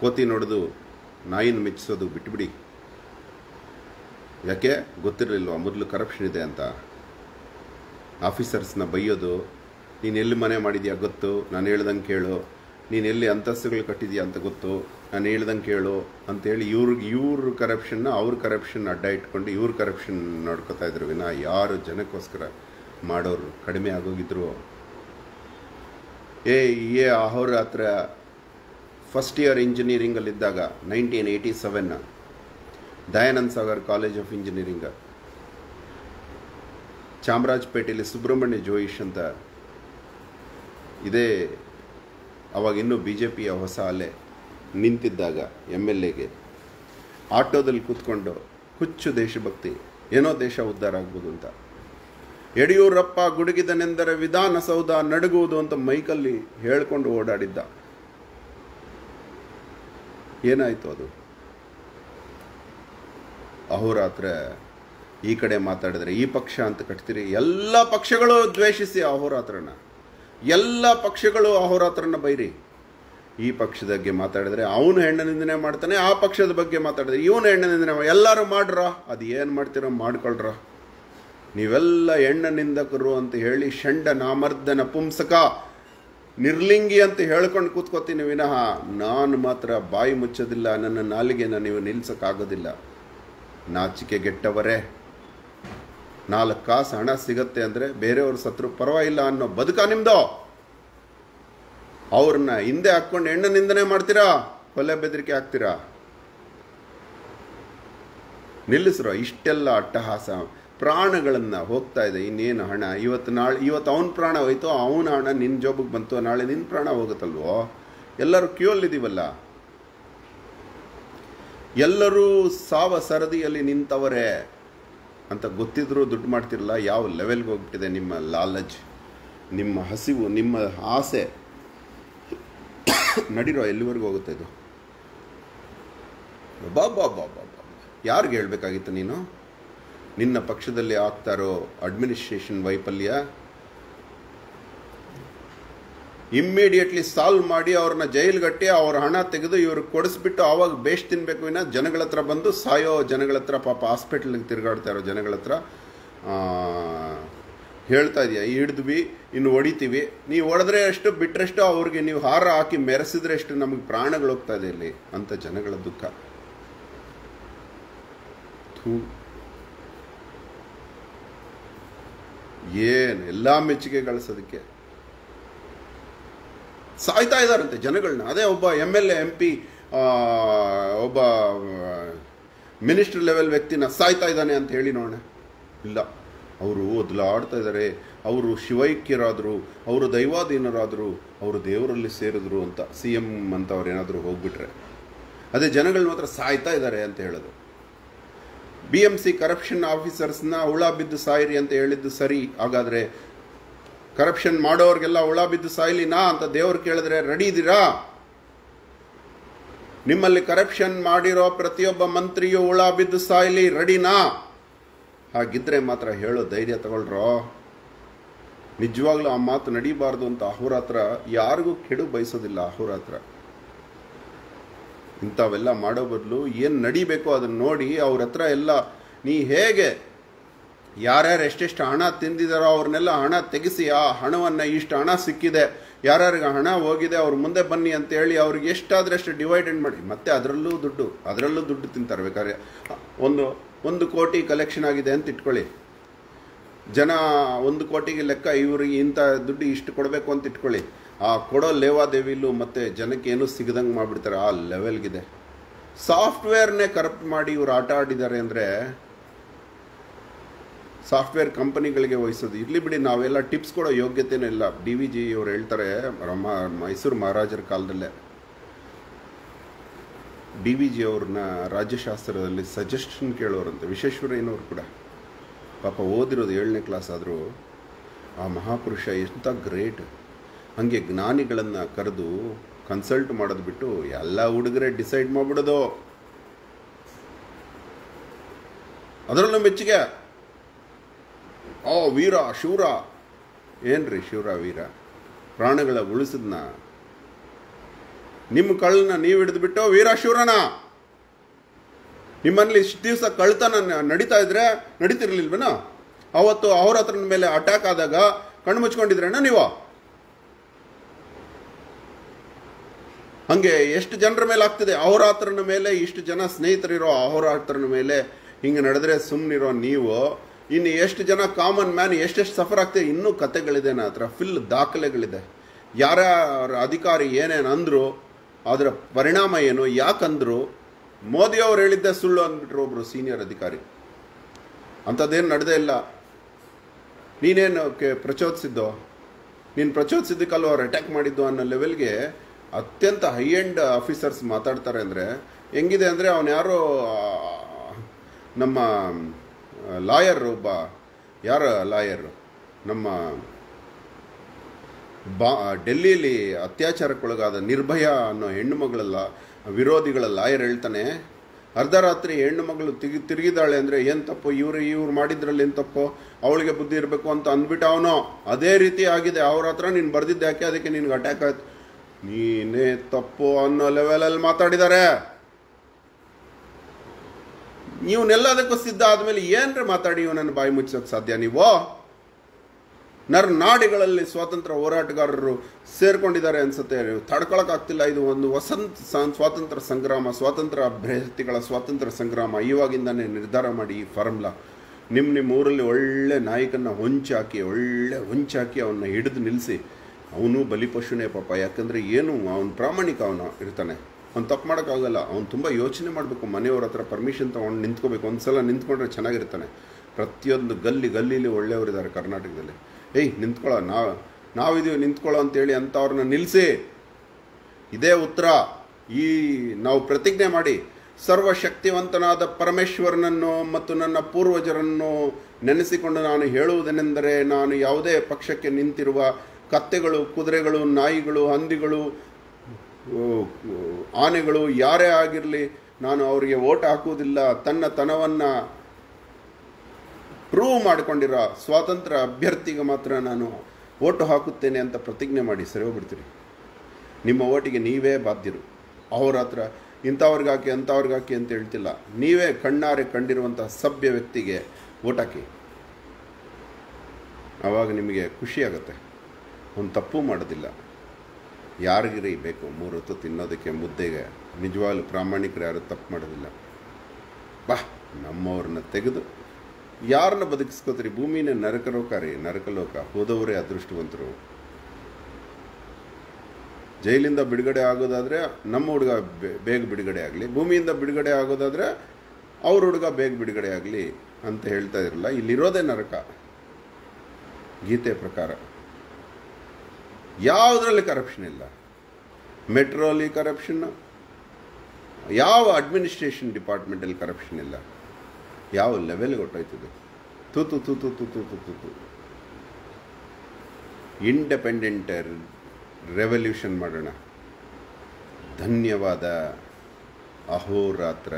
ಕೋತಿ ನೋಡೋದು, ನಾಯಿನ ಮೆಚ್ಚಿಸೋದು ಬಿಟ್ಬಿಡಿ. ಯಾಕೆ? ಗೊತ್ತಿರಲಿಲ್ವ? ಮೊದಲು ಕರಪ್ಷನ್ ಇದೆ ಅಂತ. ಆಫೀಸರ್ಸ್ನ ಬೈಯೋದು, ನೀನು ಎಲ್ಲಿ ಮನೆ ಮಾಡಿದ್ಯಾ ಗೊತ್ತು? ನಾನು ಹೇಳ್ದಂಗೆ ಕೇಳು. ನೀನು ಎಲ್ಲಿ ಅಂತಸ್ತುಗಳು ಕಟ್ಟಿದ್ಯಾ ಅಂತ ಗೊತ್ತು. ನಾನು ಹೇಳ್ದಂಗೆ ಕೇಳು ಅಂತೇಳಿ ಇವ್ರಿಗೆ, ಇವ್ರ ಕರಪ್ಷನ್ನ ಅವ್ರ ಕರಪ್ಷನ್ ಅಡ್ಡ ಇಟ್ಕೊಂಡು ಇವ್ರ ಕರಪ್ಷನ್ ನೋಡ್ಕೊತಾ ಇದ್ರು ವಿನ ಯಾರು ಜನಕ್ಕೋಸ್ಕರ ಮಾಡೋರು ಕಡಿಮೆ ಆಗೋಗಿದ್ರು. ಏ ಏ, ಅವ್ರ ಹತ್ರ first year ಇಂಜಿನಿಯರಿಂಗಲ್ಲಿದ್ದಾಗ nineteen eighty seven Dayananda Sagar college of engineering ಚಾಮರಾಜಪೇಟೆಯಲ್ಲಿ Subrahmanya Joish ಅಂತ ಇದೇ ಅವಾಗಿನ್ನೂ ಬಿ ಜೆ ಪಿಯ ಹೊಸ ಅಲೆ ನಿಂತಿದ್ದಾಗ ಎಂ ಎಲ್ ಎಗೆ. ಆಟೋದಲ್ಲಿ ಕೂತ್ಕೊಂಡು ಹುಚ್ಚು ದೇಶಭಕ್ತಿ, ಏನೋ ದೇಶ ಉದ್ಧಾರ ಆಗ್ಬೋದು ಅಂತ. ಯಡಿಯೂರಪ್ಪ ಗುಡುಗಿದನೆಂದರೆ ವಿಧಾನಸೌಧ ನಡುಗುವುದು ಅಂತ ಮೈಕಲ್ಲಿ ಹೇಳ್ಕೊಂಡು ಓಡಾಡಿದ್ದ. ಏನಾಯಿತು ಅದು? ಅಹೋರಾತ್ರ ಈ ಕಡೆ ಮಾತಾಡಿದ್ರೆ, ಈ ಪಕ್ಷ ಅಂತ ಕಟ್ತೀರಿ, ಎಲ್ಲ ಪಕ್ಷಗಳು ದ್ವೇಷಿಸಿ ಅಹೋರಾತ್ರನ ಎಲ್ಲ ಪಕ್ಷಗಳು ಅಹೋರಾತ್ರನ ಬೈರಿ. ಈ ಪಕ್ಷದ ಬಗ್ಗೆ ಮಾತಾಡಿದರೆ, ಅವನು ಹೆಣ್ಣು ನಿಂದನೆ ಮಾಡ್ತಾನೆ, ಆ ಪಕ್ಷದ ಬಗ್ಗೆ ಮಾತಾಡಿದ್ರೆ, ಇವನು ಹೆಣ್ಣು ನಿಂದನೆ ಎಲ್ಲರೂ ಮಾಡ್ರ, ಅದು ಏನು ಮಾಡ್ತೀರೋ ಮಾಡ್ಕೊಳ್ರ. ನೀವೆಲ್ಲ ಹೆಣ್ಣು ನಿಂದಕರು ಅಂತ ಹೇಳಿ, ಷಂಡ ನಾಮರ್ದನ ಪುಂಸಕ, ನಿರ್ಲಿಂಗಿ ಅಂತ ಹೇಳ್ಕೊಂಡು ಕೂತ್ಕೋತೀನಿ ವಿನಃ, ನಾನು ಮಾತ್ರ ಬಾಯಿ ಮುಚ್ಚೋದಿಲ್ಲ, ನನ್ನ ನಾಲಿಗೆನ ನೀವು ನಿಲ್ಸೋಕ್ಕಾಗೋದಿಲ್ಲ. ನಾಚಿಕೆ ಗೆಟ್ಟವರೇ ನಾಲ್ಕು ಕಾಸು ಹಣ ಸಿಗತ್ತೆ ಅಂದರೆ ಬೇರೆಯವ್ರ ಸತ್ರು ಪರವಾಗಿಲ್ಲ ಅನ್ನೋ ಬದುಕ ನಿಮ್ಮದು ಅವ್ರನ್ನ ಹಿಂದೆ ಹಾಕ್ಕೊಂಡು ಹೆಣ್ಣು ನಿಂದನೆ ಮಾಡ್ತೀರಾ? ಕೊಲೆ ಬೆದರಿಕೆ ಹಾಕ್ತೀರಾ? ನಿಲ್ಲಿಸ್ರೋ, ಇಷ್ಟೆಲ್ಲ ಅಟ್ಟಹಾಸ. ಪ್ರಾಣಗಳನ್ನು ಹೋಗ್ತಾ ಇದೆ. ಇನ್ನೇನು ಹಣ? ಇವತ್ತು ನಾಳೆ, ಇವತ್ತು ಅವನ ಪ್ರಾಣ ಹೋಯ್ತು, ಅವನ ಹಣ ನಿನ್ನ ಜೋಬಿಗೆ ಬಂತು, ನಾಳೆ ನಿನ್ನ ಪ್ರಾಣ ಹೋಗುತ್ತಲ್ವೋ? ಎಲ್ಲರೂ ಕ್ಯೂಲ್ಲಿದ್ದೀವಲ್ಲ ಎಲ್ಲರೂ ಸಾವ ಸರದಿಯಲ್ಲಿ ನಿಂತವರೇ. ಅಂತ ಗೊತ್ತಿದ್ದರೂ ದುಡ್ಡು ಮಾಡ್ತಿರಲ್ಲ, ಯಾವ ಲೆವೆಲ್ಗೆ ಹೋಗ್ಬಿಟ್ಟಿದೆ ನಿಮ್ಮ ಲಾಲಜ್, ನಿಮ್ಮ ಹಸಿವು, ನಿಮ್ಮ ಆಸೆ. [COUGHS] ನಡಿರೋ ಎಲ್ಲಿವರೆಗೂ ಹೋಗುತ್ತೆ ಇದು? ಬಾ ಬಾ ಬಾ ಬಾ ಬಾ ಯಾರಿಗೆ ಹೇಳಬೇಕಾಗಿತ್ತು ನೀನು? ನಿನ್ನ ಪಕ್ಷದಲ್ಲಿ ಆಗ್ತಾರೋ ಅಡ್ಮಿನಿಸ್ಟ್ರೇಷನ್ ವೈಫಲ್ಯ ಇಮ್ಮಿಡಿಯೇಟ್ಲಿ ಸಾಲ್ವ್ ಮಾಡಿ ಅವ್ರನ್ನ ಜೈಲ್ಗಟ್ಟಿ ಅವ್ರ ಹಣ ತೆಗೆದು ಇವ್ರಿಗೆ ಕೊಡಿಸ್ಬಿಟ್ಟು ಆವಾಗ ಬೇಷ್ ತಿನ್ಬೇಕು ವಿನ ಜನಗಳ ಹತ್ರ ಬಂದು ಸಾಯೋ ಜನಗಳ ಹತ್ರ ಪಾಪ ಹಾಸ್ಪಿಟ್ಲಿಗೆ ತಿರುಗಾಡ್ತಾ ಇರೋ ಜನಗಳ ಹತ್ರ ಹೇಳ್ತಾ ಇದೆಯಾ ಹಿಡಿದ್ವಿ, ಇನ್ನು ಹೊಡಿತೀವಿ. ನೀವು ಹೊಡೆದ್ರೆ ಎಷ್ಟು ಬಿಟ್ಟರೆಷ್ಟು ಅವ್ರಿಗೆ ನೀವು ಹಾರ ಹಾಕಿ ಮೆರೆಸಿದ್ರೆ ಎಷ್ಟು ನಮಗೆ ಪ್ರಾಣಗಳು ಹೋಗ್ತಾ ಇದೆ ಇಲ್ಲಿ, ಅಂತ ಜನಗಳ ದುಃಖ. ಏನು, ಎಲ್ಲ ಮೆಚ್ಚುಗೆ ಗಳಿಸೋದಕ್ಕೆ ಸಾಯ್ತಾ ಇದ್ದಾರಂತೆ ಜನಗಳನ್ನ ಅದೇ ಒಬ್ಬ ಎಂ ಎಲ್ ಎ ಎಂ ಒಬ್ಬ ಮಿನಿಸ್ಟರ್ ಲೆವೆಲ್ ವ್ಯಕ್ತಿನ ಸಾಯ್ತಾ ಇದ್ದಾನೆ ಅಂತ ಹೇಳಿ ನೋಡೋಣ. ಇಲ್ಲ, ಅವರು ಒದಲಾಡ್ತಾ ಇದ್ದಾರೆ ಅವರು ಶಿವೈಕ್ಯರಾದರು, ಅವರು ದೈವಾಧೀನರಾದರು, ಅವರು ದೇವರಲ್ಲಿ ಸೇರಿದ್ರು ಅಂತ ಸಿ ಎಂ ಅಂತ ಅವ್ರು ಏನಾದರೂ ಹೋಗ್ಬಿಟ್ರೆ. ಅದೇ ಜನಗಳು ಮಾತ್ರ ಸಾಯ್ತಾ ಇದ್ದಾರೆ ಅಂತ ಹೇಳೋದು. ಬಿ ಎಂ ಸಿ ಕರಪ್ಷನ್ ಆಫೀಸರ್ಸ್ನ ಹುಳ ಬಿದ್ದು ಸಾಯಿರಿ ಅಂತ ಹೇಳಿದ್ದು ಸರಿ, ಹಾಗಾದರೆ ಕರಪ್ಷನ್ ಮಾಡೋರಿಗೆಲ್ಲ ಹುಳ ಬಿದ್ದು ಸಾಯ್ಲಿನಾ ಅಂತ ದೇವ್ರು ಕೇಳಿದ್ರೆ, ರೆಡಿ ಇದ್ದೀರಾ ನಿಮ್ಮಲ್ಲಿ ಕರಪ್ಷನ್ ಮಾಡಿರೋ ಪ್ರತಿಯೊಬ್ಬ ಮಂತ್ರಿಯು ಹುಳ ಬಿದ್ದು ಸಾಯ್ಲಿ ರೆಡಿನಾ ಹಾಗಿದ್ರೆ ಮಾತ್ರ ಹೇಳೋ, ಧೈರ್ಯ ತಗೊಳ್ರೋ. ನಿಜವಾಗ್ಲೂ ಆ ಮಾತು ನಡೀಬಾರ್ದು ಅಂತ ಅಹೋರಾತ್ರ ಯಾರಿಗೂ ಕೆಡು ಬಯಸೋದಿಲ್ಲ ಅಹೋರಾತ್ರ. ಇಂಥವೆಲ್ಲ ಮಾಡೋ ಬದಲು ಏನು ನಡಿಬೇಕೋ ಅದನ್ನು ನೋಡಿ ಅವ್ರ ಹತ್ರ ಎಲ್ಲ, ನೀ ಹೇಗೆ ಯಾರ್ಯಾರು ಎಷ್ಟೆಷ್ಟು ಹಣ ತಿಂದಿದಾರೋ ಅವ್ರನ್ನೆಲ್ಲ ಹಣ ತೆಗೆಸಿ, ಆ ಹಣವನ್ನು ಇಷ್ಟು ಹಣ ಸಿಕ್ಕಿದೆ, ಯಾರ್ಯಾರಿಗೆ ಹಣ ಹೋಗಿದೆ, ಅವ್ರು ಮುಂದೆ ಬನ್ನಿ ಅಂತ ಹೇಳಿ ಅವ್ರಿಗೆ ಎಷ್ಟಾದರೆ ಅಷ್ಟು ಡಿವೈಡೆಡ್ ಮಾಡಿ. ಮತ್ತೆ ಅದರಲ್ಲೂ ದುಡ್ಡು ಅದರಲ್ಲೂ ದುಡ್ಡು ತಿಂತಾರೆ ಬೇಕಾದ್ರೆ. ಒಂದು ಒಂದು ಕೋಟಿ ಕಲೆಕ್ಷನ್ ಆಗಿದೆ ಅಂತ ಇಟ್ಕೊಳ್ಳಿ. ಜನ ಒಂದು ಕೋಟಿಗೆ ಲೆಕ್ಕ ಇವ್ರಿಗೆ ಇಂಥ ದುಡ್ಡು ಇಷ್ಟು ಕೊಡಬೇಕು ಅಂತ ಇಟ್ಕೊಳ್ಳಿ. ಆ ಕೊಡೋ ಲೇವಾದೇವಿಲು ಮತ್ತು ಜನಕ್ಕೆ ಏನೂ ಸಿಗದಂಗೆ ಮಾಡಿಬಿಡ್ತಾರೆ. ಆ ಲೆವೆಲ್ಗಿದೆ ಸಾಫ್ಟ್ವೇರ್ನೇ ಕರಪ್ಟ್ ಮಾಡಿ ಇವ್ರು ಆಟ ಆಡಿದ್ದಾರೆ ಅಂದರೆ ಸಾಫ್ಟ್ವೇರ್ ಕಂಪನಿಗಳಿಗೆ ವಹಿಸೋದು. ಇರಲಿ ಬಿಡಿ, ನಾವೆಲ್ಲ ಟಿಪ್ಸ್ ಕೊಡೋ ಯೋಗ್ಯತೆಯೇ ಇಲ್ಲ. ಡಿ ವಿ ಜಿ ಅವ್ರು ಹೇಳ್ತಾರೆ, ರಮ, ಮೈಸೂರು ಮಹಾರಾಜರ ಕಾಲದಲ್ಲೇ. ಡಿ ವಿ ಜಿ ಅವ್ರನ್ನ ರಾಜ್ಯಶಾಸ್ತ್ರದಲ್ಲಿ ಸಜೆಷನ್ ಕೇಳೋರಂತೆ. ವಿಶ್ವೇಶ್ವರಯ್ಯನವ್ರು ಕೂಡ. ಪಾಪ ಓದಿರೋದು ಏಳನೇ ಕ್ಲಾಸ್ ಆದರೂ ಆ ಮಹಾಪುರುಷ ಎಂಥ ಗ್ರೇಟ್ ಹಾಗೆ ಜ್ಞಾನಿಗಳನ್ನು ಕರೆದು ಕನ್ಸಲ್ಟ್ ಮಾಡೋದು ಬಿಟ್ಟು ಎಲ್ಲ ಹುಡುಗರೇ ಡಿಸೈಡ್ ಮಾಡಿಬಿಡೋದು. ಅದರಲ್ಲೂ ಮೆಚ್ಚುಗೆ. ಓ ವೀರ ಶಿವರ ಏನ್ರಿ ಶಿವರ ವೀರ? ಪ್ರಾಣಗಳ ಉಳಿಸಿದ್ನ. ನಿಮ್ಮ ಕಳ್ಳನ್ನ ನೀವು ಹಿಡಿದ್ಬಿಟ್ಟು ವೀರ ಶಿವರನ ನಿಮ್ಮಲ್ಲಿ ಇಷ್ಟು ದಿವಸ ಕಳ್ತನ ನಡೀತಾ ಇದ್ರೆ ನಡೀತಿರ್ಲಿಲ್ವೇನೋ? ಅವತ್ತು ಅವ್ರ ಹತ್ರ ಮೇಲೆ ಅಟ್ಯಾಕ್ ಆದಾಗ ಕಣ್ಣು ಮುಚ್ಕೊಂಡಿದ್ರೇನ ನೀವು? ಹಂಗೆ ಎಷ್ಟು ಜನರ ಮೇಲೆ ಆಗ್ತಿದೆ? ಅವ್ರ ಹತ್ರನ ಮೇಲೆ ಇಷ್ಟು ಜನ ಸ್ನೇಹಿತರಿರೋ ಅಹೋರಾತ್ರನ ಮೇಲೆ ಹಿಂಗೆ ನಡೆದ್ರೆ ಸುಮ್ಮನಿರೋ ನೀವು ಇನ್ನು ಎಷ್ಟು ಜನ ಕಾಮನ್ ಮ್ಯಾನ್ ಎಷ್ಟೆಷ್ಟು ಸಫರ್ ಆಗ್ತದೆ ಇನ್ನೂ ಕತೆಗಳಿದೆ ನನ್ನ ಹತ್ರ. ಫಿಲ್ ದಾಖಲೆಗಳಿದೆ. ಯಾರ ಅಧಿಕಾರಿ ಏನೇನು ಅಂದರು, ಅದರ ಪರಿಣಾಮ ಏನು? ಯಾಕಂದ್ರು, ಮೋದಿ ಅವ್ರು ಹೇಳಿದ್ದೆ ಸುಳ್ಳು ಅಂದ್ಬಿಟ್ರು ಒಬ್ಬರು ಸೀನಿಯರ್ ಅಧಿಕಾರಿ. ಅಂಥದ್ದೇನು ನಡೆದೇ ಇಲ್ಲ. ನೀನೇನು ಕೆ ಪ್ರಚೋದಿಸಿದ್ದು? ನೀನು ಪ್ರಚೋದಿಸಿದ್ದಕ್ಕಲ್ಲೂ ಅವ್ರು ಅಟ್ಯಾಕ್ ಮಾಡಿದ್ದು ಅನ್ನೋ ಲೆವೆಲ್ಗೆ ಅತ್ಯಂತ ಹೈ ಎಂಡ್ ಆಫೀಸರ್ಸ್ ಮಾತಾಡ್ತಾರೆ ಅಂದರೆ, ಹೆಂಗಿದೆ ಅಂದರೆ ಅವನು ಯಾರೋ ನಮ್ಮ ಲಾಯರ್ ಒಬ್ಬ, ಯಾರ ಲಾಯರ್? ನಮ್ಮ ಬಾ ಡೆಲ್ಲಿಯಲ್ಲಿ ಅತ್ಯಾಚಾರಕ್ಕೊಳಗಾದ ನಿರ್ಭಯ ಅನ್ನೋ ಹೆಣ್ಣು ಮಗಳೆಲ್ಲ, ವಿರೋಧಿಗಳ ಲಾಯರ್ ಹೇಳ್ತಾನೆ, ಅರ್ಧ ರಾತ್ರಿ ಹೆಣ್ಣು ಮಗಳು ತಿರುಗಿ ತಿರುಗಿದಾಳೆ ಅಂದರೆ ಏನು ತಪ್ಪು? ಇವರು, ಇವ್ರು ಮಾಡಿದ್ರಲ್ಲಿ ಏನು ತಪ್ಪು? ಅವಳಿಗೆ ಬುದ್ಧಿ ಇರಬೇಕು ಅಂತ ಅಂದ್ಬಿಟ್ಟು ಅವನು. ಅದೇ ರೀತಿ ಆಗಿದೆ, ಅವ್ರ ಹತ್ರ ನೀನು ಬರೆದಿದ್ದೆ ಯಾಕೆ? ಅದಕ್ಕೆ ನಿನ್ಗೆ ಅಟ್ಯಾಕ್ ಆಯ್ತು. ನೀನೇ ತಪ್ಪು ಅನ್ನೋ ಲೆವೆಲಲ್ಲಿ ಮಾತಾಡಿದ್ದಾರೆ ಇವನ್ನೆಲ್ಲದಕ್ಕೂ ಸಿದ್ಧ ಆದಮೇಲೆ ಏನ್ರ ಮಾತಾಡಿ ಇವನನ್ನು ಬಾಯಿ ಮುಚ್ಚೋಕೆ ಸಾಧ್ಯ? ನೀವು? ನರ್ ನಾಡಿಗಳಲ್ಲಿ ಸ್ವಾತಂತ್ರ್ಯ ಹೋರಾಟಗಾರರು ಸೇರ್ಕೊಂಡಿದ್ದಾರೆ ಅನ್ಸುತ್ತೆ. ತಡ್ಕೊಳಕ್ಕಾಗ್ತಿಲ್ಲ ಇದು ಒಂದು ವಸಂತ ಸ್ವಾತಂತ್ರ್ಯ ಸಂಗ್ರಾಮ, ಸ್ವಾತಂತ್ರ್ಯ ಅಭ್ಯರ್ಥಿಗಳ ಸ್ವಾತಂತ್ರ್ಯ ಸಂಗ್ರಾಮ. ಇವಾಗಿಂದಾನೇ ನಿರ್ಧಾರ ಮಾಡಿ ಈ ಫಾರ್ಮುಲಾ. ನಿಮ್ಮ ನಿಮ್ಮ ಊರಲ್ಲಿ ಒಳ್ಳೆ ನಾಯಕನ ಹೊಂಚಾಕಿ, ಒಳ್ಳೆ ಹೊಂಚಾಕಿ ಅವನ್ನ ಹಿಡಿದು ನಿಲ್ಲಿಸಿ ಅವನು ಬಲಿಪಶುನೇ ಪಾಪ. ಯಾಕಂದರೆ ಏನು, ಅವನು ಪ್ರಾಮಾಣಿಕ ಅವನು ಇರ್ತಾನೆ. ಅವ್ನು ತಪ್ಪು ಮಾಡೋಕ್ಕಾಗಲ್ಲ ಅವ್ನು ತುಂಬ ಯೋಚನೆ ಮಾಡಬೇಕು. ಮನೆಯವ್ರ ಹತ್ರ ಪರ್ಮಿಷನ್ ತೊಗೊಂಡು ನಿಂತ್ಕೋಬೇಕು. ಒಂದು ಸಲ ನಿಂತ್ಕೊಂಡ್ರೆ ಚೆನ್ನಾಗಿರ್ತಾನೆ. ಪ್ರತಿಯೊಂದು ಗಲ್ಲಿ ಗಲ್ಲಿಲಿ ಒಳ್ಳೆಯವರಿದ್ದಾರೆ ಕರ್ನಾಟಕದಲ್ಲಿ. ಏಯ್ ನಿಂತ್ಕೊಳ್ಳೋ ನಾವು ನಾವಿದೀವಿ ನಿಂತ್ಕೊಳ್ಳೋ ಅಂತೇಳಿ ಅಂಥವ್ರನ್ನ ನಿಲ್ಲಿಸಿ ಇದೇ ಉತ್ತರ. ಈ, ನಾವು ಪ್ರತಿಜ್ಞೆ ಮಾಡಿ. ಸರ್ವಶಕ್ತಿವಂತನಾದ ಪರಮೇಶ್ವರನನ್ನು ಮತ್ತು ನನ್ನ ಪೂರ್ವಜರನ್ನು ನೆನೆಸಿಕೊಂಡು ನಾನು ಹೇಳುವುದೇನೆಂದರೆ, ನಾನು ಯಾವುದೇ ಪಕ್ಷಕ್ಕೆ ನಿಂತಿರುವ ಕತ್ತೆಗಳು, ಕುದುರೆಗಳು, ನಾಯಿಗಳು, ಹಂದಿಗಳು ಆನೆಗಳು ಯಾರೇ ಆಗಿರಲಿ ನಾನು ಅವರಿಗೆ ಓಟ್ ಹಾಕುವುದಿಲ್ಲ, ತನ್ನ ತನವನ್ನು ಪ್ರೂವ್ ಮಾಡಿಕೊಂಡಿರೋ ಸ್ವಾತಂತ್ರ್ಯ ಅಭ್ಯರ್ಥಿಗೆ ಮಾತ್ರ ನಾನು ಓಟು ಹಾಕುತ್ತೇನೆ ಅಂತ ಪ್ರತಿಜ್ಞೆ ಮಾಡಿ ಸರಿ ಹೋಗ್ಬಿಡ್ತೀರಿ ನಿಮ್ಮ ಓಟಿಗೆ ನೀವೇ ಬಾಧ್ಯರು. ಅವ್ರ ಹತ್ರ ಇಂಥವ್ರಿಗೆ ಹಾಕಿ, ಅಂಥವ್ರಿಗೆ ಹಾಕಿ ಅಂತ ಹೇಳ್ತಿಲ್ಲ. ನೀವೇ ಕಣ್ಣಾರೆ ಕಂಡಿರುವಂಥ ಸಭ್ಯ ವ್ಯಕ್ತಿಗೆ ಓಟ್ ಹಾಕಿ. ಆವಾಗ ನಿಮಗೆ ಖುಷಿಯಾಗತ್ತೆ. ಒಂದು ತಪ್ಪು ಮಾಡೋದಿಲ್ಲ. ಯಾರಿಗಿರಿ ಬೇಕು ಮೂರು ಹೊತ್ತು ತಿನ್ನೋದಕ್ಕೆ ಮುದ್ದೆಗೆ. ನಿಜವಾಗ್ಲೂ ಪ್ರಾಮಾಣಿಕರು ಯಾರು ತಪ್ಪು ಮಾಡೋದಿಲ್ಲ. ಬಾ, ನಮ್ಮವ್ರನ್ನ ತೆಗೆದು ಯಾರನ್ನ ಬದುಕಿಸ್ಕೋತೀರಿ? ಭೂಮಿನೇ ನರಕಲೋಕಾರಿ, ನರಕಲೋಕ. ಹೋದವರೇ ಅದೃಷ್ಟವಂತರು. ಜೈಲಿಂದ ಬಿಡುಗಡೆ ಆಗೋದಾದರೆ ನಮ್ಮ ಹುಡುಗ ಬೇಗ ಬಿಡುಗಡೆ ಆಗಲಿ. ಭೂಮಿಯಿಂದ ಬಿಡುಗಡೆ ಆಗೋದಾದರೆ ಅವ್ರ ಹುಡುಗ ಬೇಗ ಬಿಡುಗಡೆ ಆಗಲಿ ಅಂತ ಹೇಳ್ತಾ ಇರಲ್ಲ. ಇಲ್ಲಿರೋದೇ ನರಕ. ಗೀತೆ ಪ್ರಕಾರ. ಯಾವುದರಲ್ಲಿ ಕರಪ್ಷನ್ ಇಲ್ಲ? ಮೆಟ್ರೋಲಿ ಕರಪ್ಷನ್ ಯಾವ ಅಡ್ಮಿನಿಸ್ಟ್ರೇಷನ್ ಡಿಪಾರ್ಟ್ಮೆಂಟಲ್ಲಿ ಕರಪ್ಷನ್ ಇಲ್ಲ? ಯಾವ ಲೆವೆಲ್ಗೆ ಹೊಟ್ಟೋಯ್ತಿದೆ ತುತು ತೂತು ತೂತು ತೂತು ತು ಇಂಡಿಪೆಂಡೆಂಟ್ ರೆವಲ್ಯೂಷನ್ ಮಾಡೋಣ. ಧನ್ಯವಾದ. ಅಹೋರಾತ್ರ.